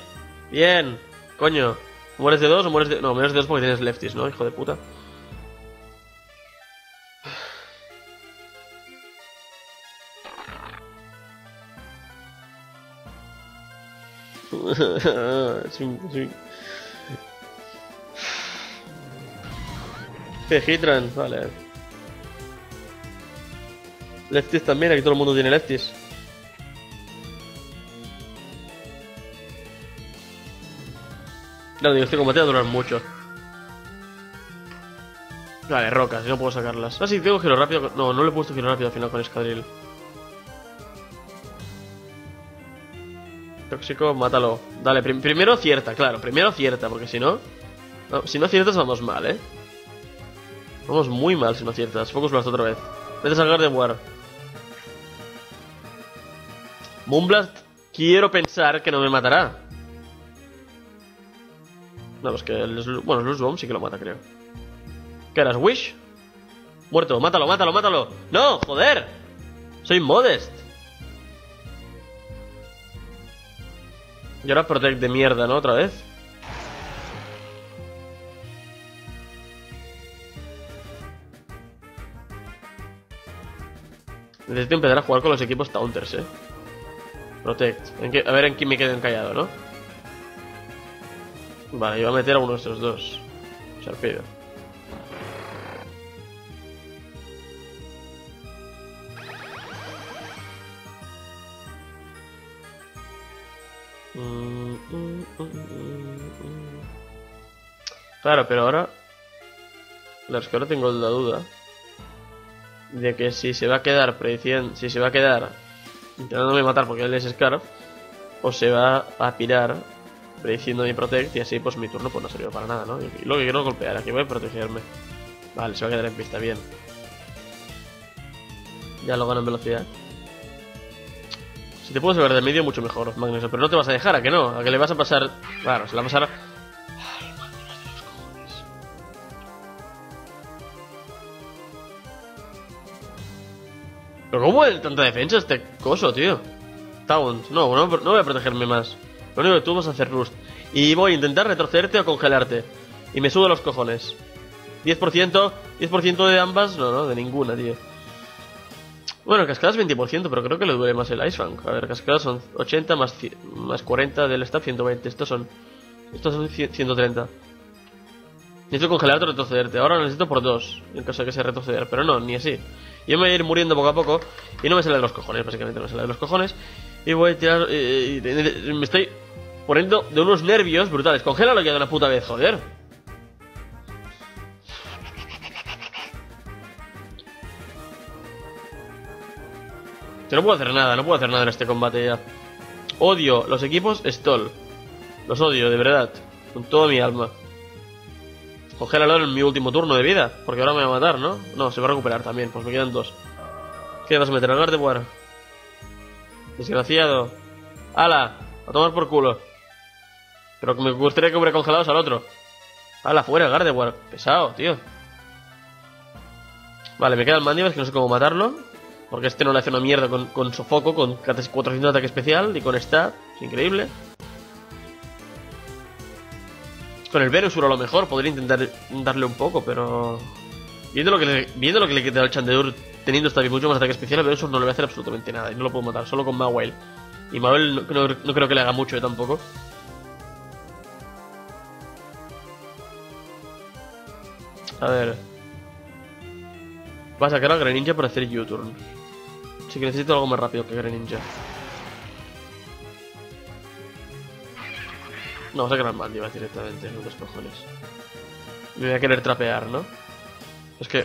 bien. Coño, ¿Mueres de dos o mueres de.? No, menos de dos porque tienes lefties, ¿no? Hijo de puta. sí, ¿Qué Hitran? Vale. Lefties también, aquí todo el mundo tiene lefties. Claro, digo, este combate va a durar mucho. Vale, rocas, no puedo sacarlas. Ah, sí, tengo giro rápido. No, no le he puesto giro rápido al final con escadril. Tóxico, mátalo. Dale, primero cierta, claro, primero cierta, porque si no... si no ciertas vamos mal, ¿eh? Vamos muy mal si no ciertas. Focus Blast otra vez. Vete a sacar de War. Moonblast, quiero pensar que no me matará. No, es que el, bueno, el Bomb sí que lo mata, creo. ¿Qué eras, Wish? Muerto, mátalo, mátalo, mátalo. ¡No! ¡Joder! Soy Modest. Y ahora Protect de mierda, ¿no? Otra vez. Necesito empezar a jugar con los equipos Taunters, eh. Protect. a ver en quién me quedo encallado, ¿no? Vale, iba a meter a uno de estos dos. Sharpedo. Claro, pero ahora... Es que ahora tengo la duda de que si se va a quedar prediciendo, si se va a quedar intentándome matar porque él es Scarf, o se va a pirar prediciendo mi protect y así pues mi turno pues no sirve para nada, ¿no? Y lo que quiero golpear, aquí voy a protegerme. Vale, se va a quedar en pista, bien. Ya lo gano en velocidad. Si te puedes ver de medio, mucho mejor, Magnus. Pero no te vas a dejar, ¿a que no? ¿A que le vas a pasar...? Claro, se la va a pasar... ¿Pero cómo hay tanta defensa este coso, tío? Taunt. No, no, no voy a protegerme más. Lo único que tú vas a hacer Rust. Y voy a intentar retrocederte o congelarte. Y me subo los cojones. 10%, 10% de ambas, no, no, de ninguna, tío. Bueno, cascadas 20%, pero creo que le duele más el Ice Fang. A ver, cascadas son 80 más, más 40 del staff, 120. Estos son. Estos son 130. Necesito congelarte o retrocederte. Ahora necesito por dos, en caso de que sea retroceder. Pero no, ni así. Yo me voy a ir muriendo poco a poco. Y no me sale de los cojones, básicamente no me sale de los cojones. Y voy a tirar. me estoy poniendo de unos nervios brutales. Congélalo ya de una puta vez, joder. Yo no puedo hacer nada, no puedo hacer nada en este combate ya. Odio los equipos Stall. Los odio, de verdad. Con toda mi alma. Congélalo en mi último turno de vida. Porque ahora me va a matar, ¿no? No, se va a recuperar también. Pues me quedan dos. ¿Qué vas a meter? ¿Al Gardevoir? Desgraciado. ¡Hala! A tomar por culo. Pero me gustaría que hubiera congelados al otro. ¡Hala, fuera, Gardevoir! Pesado, tío. Vale, me queda el Mandibas que no sé cómo matarlo. Porque este no le hace una mierda con, con sofoco, con 400 de ataque especial y con stat. Es increíble. Con el Venusur a lo mejor podría intentar darle un poco, pero... Viendo lo que le, viendo lo que le al Chandelure teniendo esta mucho más ataque especial, el Venusur no le va a hacer absolutamente nada y no lo puedo matar, solo con Mawile. Y Mawile no, creo que le haga mucho eh, tampoco. A ver. Va a sacar a Greninja para hacer U-turn. Así que necesito algo más rápido que Greninja. No, vas a sacar al Mandibas directamente, los cojones. Me voy a querer trapear, ¿no? Es que...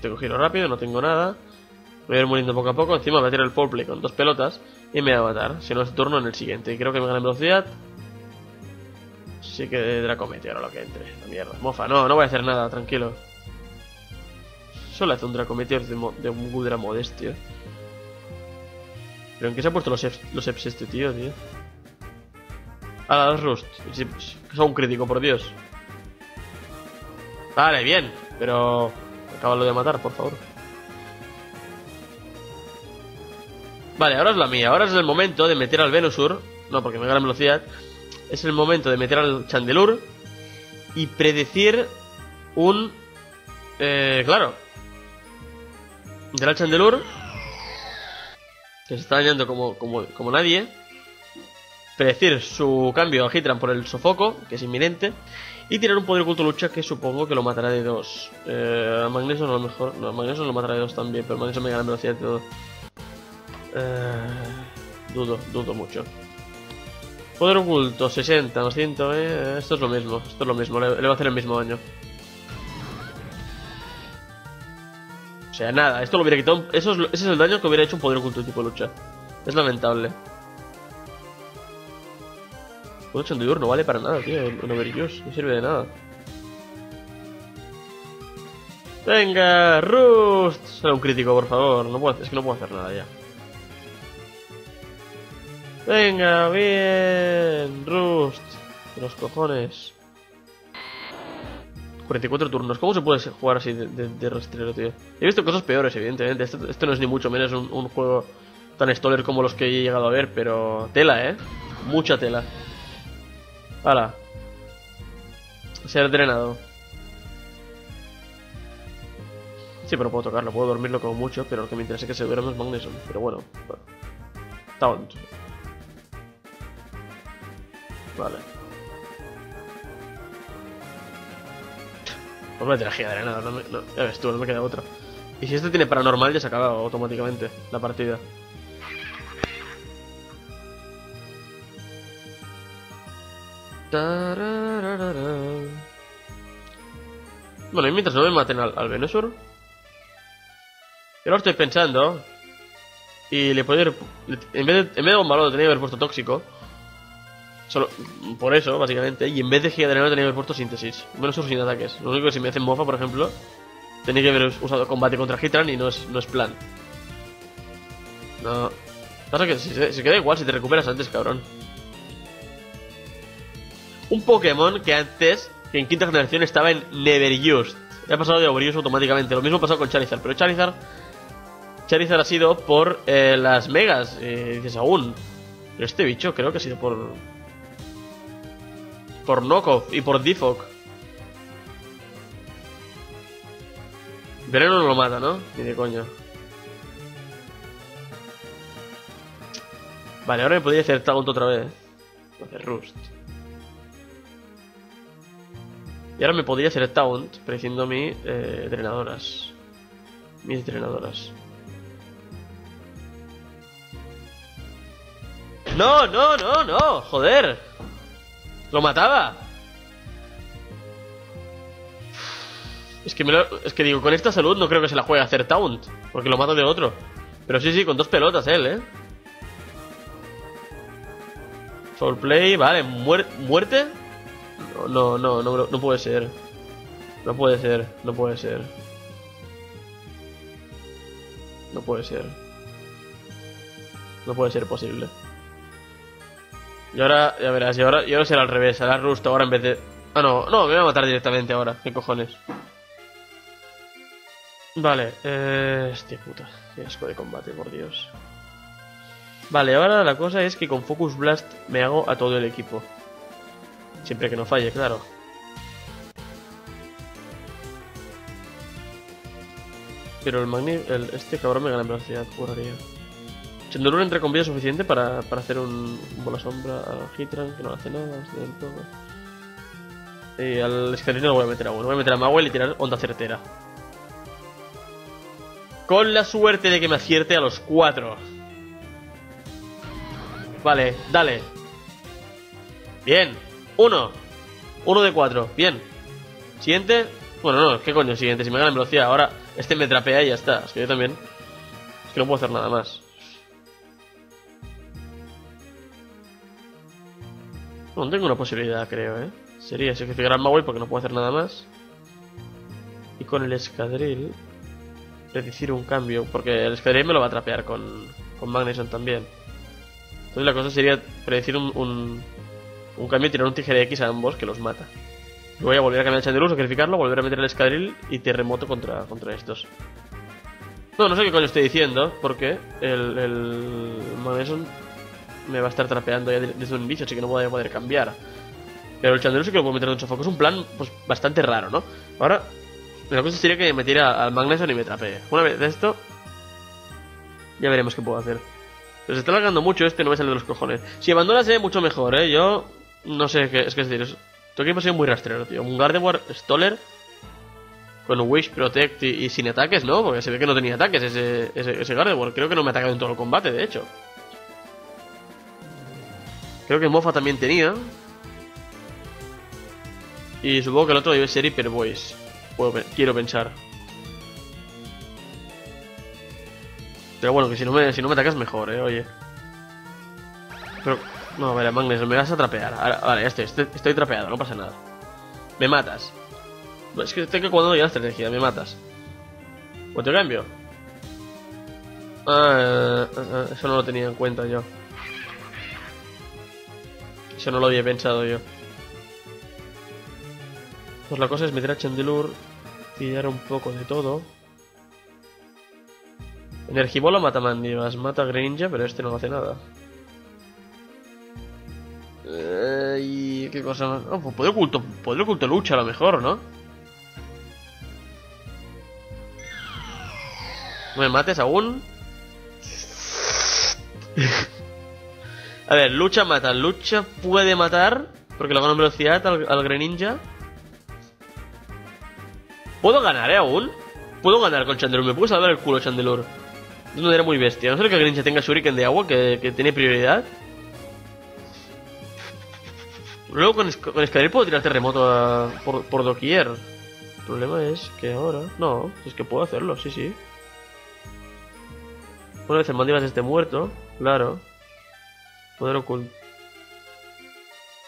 Tengo giro rápido, no tengo nada. Voy a ir muriendo poco a poco. Encima voy a tirar el pole play con dos pelotas. Y me va a matar. Si no es turno en el siguiente. Y creo que me gana en velocidad. Sí que Dracomete ahora lo que entre. La mierda. Mofa, no, no voy a hacer nada, tranquilo. Solo hace un Dracometeor de, un Gudra Modest, tío. ¿Pero en qué se ha puesto los, los EPS este tío, tío? Ah, la Rust. Es un crítico, por Dios. Vale, bien. Pero... Acábalo de matar, por favor. Vale, ahora es la mía. Ahora es el momento de meter al Venusur. No, porque me gana velocidad. Es el momento de meter al Chandelure. Y predecir un... Eh, claro. Meter al Chandelure. Que se está dañando como, como, nadie. predecir su cambio a Hitran por el sofoco, que es inminente, y tirar un poder oculto lucha que supongo que lo matará de dos. Eh, a Magneso no lo mejor. No, a Magneso lo matará de dos también, pero Magneso me gana velocidad y todo. Eh, dudo, dudo mucho. Poder oculto, 60, 200, eh, esto es lo mismo, esto es lo mismo, le, va a hacer el mismo daño. O sea, nada, esto lo hubiera quitado. Eso es, ese es el daño que hubiera hecho un poder oculto tipo lucha. Es lamentable. Poder Chandelure no vale para nada, tío. Un Overuse no sirve de nada. Venga, Rust. Será un crítico, por favor. No puedo, es que no puedo hacer nada ya. Venga, bien, Rust. Los cojones. 44 turnos. ¿Cómo se puede jugar así de, de, rastrero, tío? He visto cosas peores, evidentemente. Esto, no es ni mucho menos un, juego tan stoller como los que he llegado a ver, pero tela, ¿eh? Mucha tela. Hala. Ser drenado. Sí, pero puedo tocarlo, puedo dormirlo como mucho, pero lo que me interesa es que se duerma es Magneson. Pero bueno, bueno. Taunt. Vale. Pues me energía de nada, no me, no, ya ves tú, no me queda otra. Y si este tiene paranormal ya se acaba automáticamente la partida. Bueno, y mientras no me maten al, al. Yo lo estoy pensando. Y le puedo ir. En vez de, en vez tenía que haber puesto tóxico. Solo por eso, básicamente. Y en vez de Gigadrenado tenía que haber puesto síntesis. Venusaur sin ataques. Lo único que si me hacen mofa, por ejemplo. Tenía que haber usado combate contra Hitran y no es, no es plan. No. Pasa que se, queda igual si te recuperas antes, cabrón. Un Pokémon que antes, que en quinta generación estaba en Never Used. Ha pasado de Overuse automáticamente. Lo mismo ha pasado con Charizard. Pero Charizard. Charizard ha sido por eh, las megas. Eh, dices aún. Pero este bicho creo que ha sido por. Por Knockoff y por Defog. Veneno no lo mata, ¿no? Ni de coño. Vale, ahora me podría hacer Taunt otra vez. Hacer Rust. Y ahora me podría hacer Taunt prediciendo mi eh, drenadoras. Mis drenadoras. No, no, no, no, joder. Lo mataba. Es que, me lo- es que digo, con esta salud no creo que se la juegue a hacer Taunt. Porque lo mato de otro. Pero sí, sí, con dos pelotas él, eh. Foul play, vale, muer- muerte. No, no, no, no, no puede ser. No puede ser, no puede ser. No puede ser. No puede ser posible. Y ahora, ya verás, y ahora, y ahora será al revés, será Rust ahora en vez de... Ah, no, no, me voy a matar directamente ahora, qué cojones. Vale, eh... Hostia puta, qué asco de combate, por Dios. Vale, ahora la cosa es que con Focus Blast me hago a todo el equipo. Siempre que no falle, claro. Pero el Magni... Este cabrón me gana en velocidad, juraría. Chandelure entre vida suficiente para, para hacer un, bola sombra a Hitran, que no hace nada, del todo. Y al Skyrim no lo voy a meter aún. Voy a meter a Mawel y tirar onda certera. Con la suerte de que me acierte a los cuatro. Vale, dale. Bien. Uno. Uno de cuatro. Bien. Siguiente. Bueno, no, ¿qué coño siguiente? Si me gana velocidad. Ahora este me trapea y ya está. Es que yo también. Es que no puedo hacer nada más. No tengo una posibilidad, creo, ¿eh? Sería sacrificar al Maui porque no puedo hacer nada más. Y con el escadril... Predecir un cambio, porque el escadril me lo va a trapear con, con Magneson también. Entonces la cosa sería predecir un, un, cambio y tirar un tijera X a ambos que los mata. Voy a volver a cambiar el Chandelure, sacrificarlo, volver a meter el escadril y terremoto contra, contra estos. No, no sé qué coño estoy diciendo, porque el, el Magneson me va a estar trapeando ya de- desde un inicio, así que no voy a poder cambiar. Pero el Chandelure sí que lo puedo meter en un sofoco. Es un plan pues bastante raro, ¿no? Ahora, la cosa sería que me tire al Magneson y me trapee. Una vez de esto, ya veremos qué puedo hacer. Pero se está alargando mucho este y no me sale de los cojones. Si abandonas, eh, mucho mejor, eh. Yo no sé qué es que es decir. Tu equipo ha sido muy rastrero, tío. Un Gardevoir Stoller con Wish, Protect y, sin ataques, ¿no? Porque se ve que no tenía ataques ese, ese, ese Gardevoir. Creo que no me ha atacado en todo el combate, de hecho. Creo que Mofa también tenía. Y supongo que el otro debe ser Hyper Voice. quiero pensar. Pero bueno, que si no me, si no me atacas mejor, eh, oye. Pero, no, ver, Magnes, me vas a trapear. vale, ya estoy, estoy, trapeado, no pasa nada. Me matas. Es que tengo cuando ya la estrategia, me matas. ¿O te cambio? Ah, eh, eh, eh, eso no lo tenía en cuenta yo. Eso no lo había pensado yo. Pues la cosa es meter a Chandelure, tirar un poco de todo. Energibola mata Mandivas, mata Greninja, pero este no hace nada. Eh, y qué cosa más. Oh, pues poder oculto, poder oculto lucha a lo mejor, ¿no? No me mates aún. A ver, lucha mata. Lucha puede matar. Porque lo gana en velocidad al, al Greninja. ¿Puedo ganar, eh, aún? Puedo ganar con Chandelure. Me puedo salvar el culo, Chandelure. De una manera muy bestia. No sé que Greninja tenga Shuriken de agua, que, tiene prioridad. Luego con, con puedo tirar terremoto por, por doquier. El problema es que ahora... No, es que puedo hacerlo, sí, sí. Una vez el Mandibas esté muerto, claro. Poder oculto.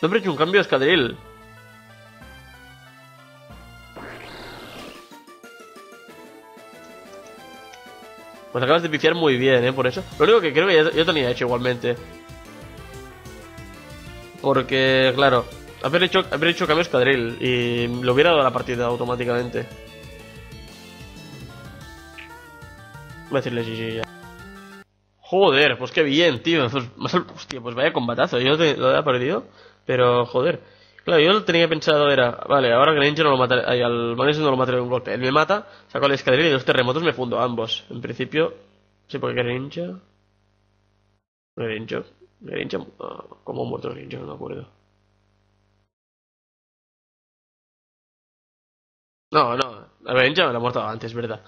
No he hecho un cambio a Escadril. Pues acabas de pifiar muy bien, ¿eh? Por eso. Lo único que creo que yo tenía hecho igualmente. Porque, claro, haber hecho, haber hecho cambio escadril y lo hubiera dado la partida automáticamente. Voy a decirle sí, ya. Joder, pues qué bien, tío. Pues, hostia, pues vaya combatazo. Yo lo había perdido, pero joder. Claro, yo lo tenía pensado era, vale, ahora Greninja no lo mataré, al Magnesis no lo mataré de un golpe. Él me mata, saco el escadrilla y los terremotos me fundo ambos. En principio, sí, porque Greninja... Greninja... Greninja... Uh, ¿Cómo ha muerto Greninja? No me acuerdo. No, no, Greninja me lo ha muerto antes, verdad.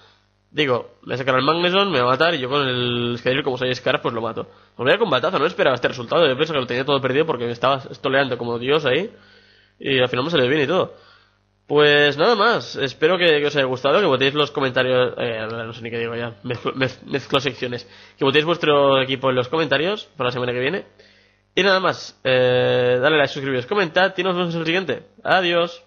Digo, me sacará el Magneson, me va a matar y yo con el Skyrim, como soy Scar, pues lo mato. Me voy a combatazo, no esperaba este resultado. Yo pensé que lo tenía todo perdido porque me estaba estoleando como Dios ahí. Y al final me salió bien y todo. Pues nada más, espero que, os haya gustado, que votéis los comentarios, eh, no sé ni qué digo ya, mezclo, secciones, que votéis vuestro equipo en los comentarios para la semana que viene. Y nada más, eh, dale like, suscribiros, comentad y nos vemos en el siguiente. Adiós.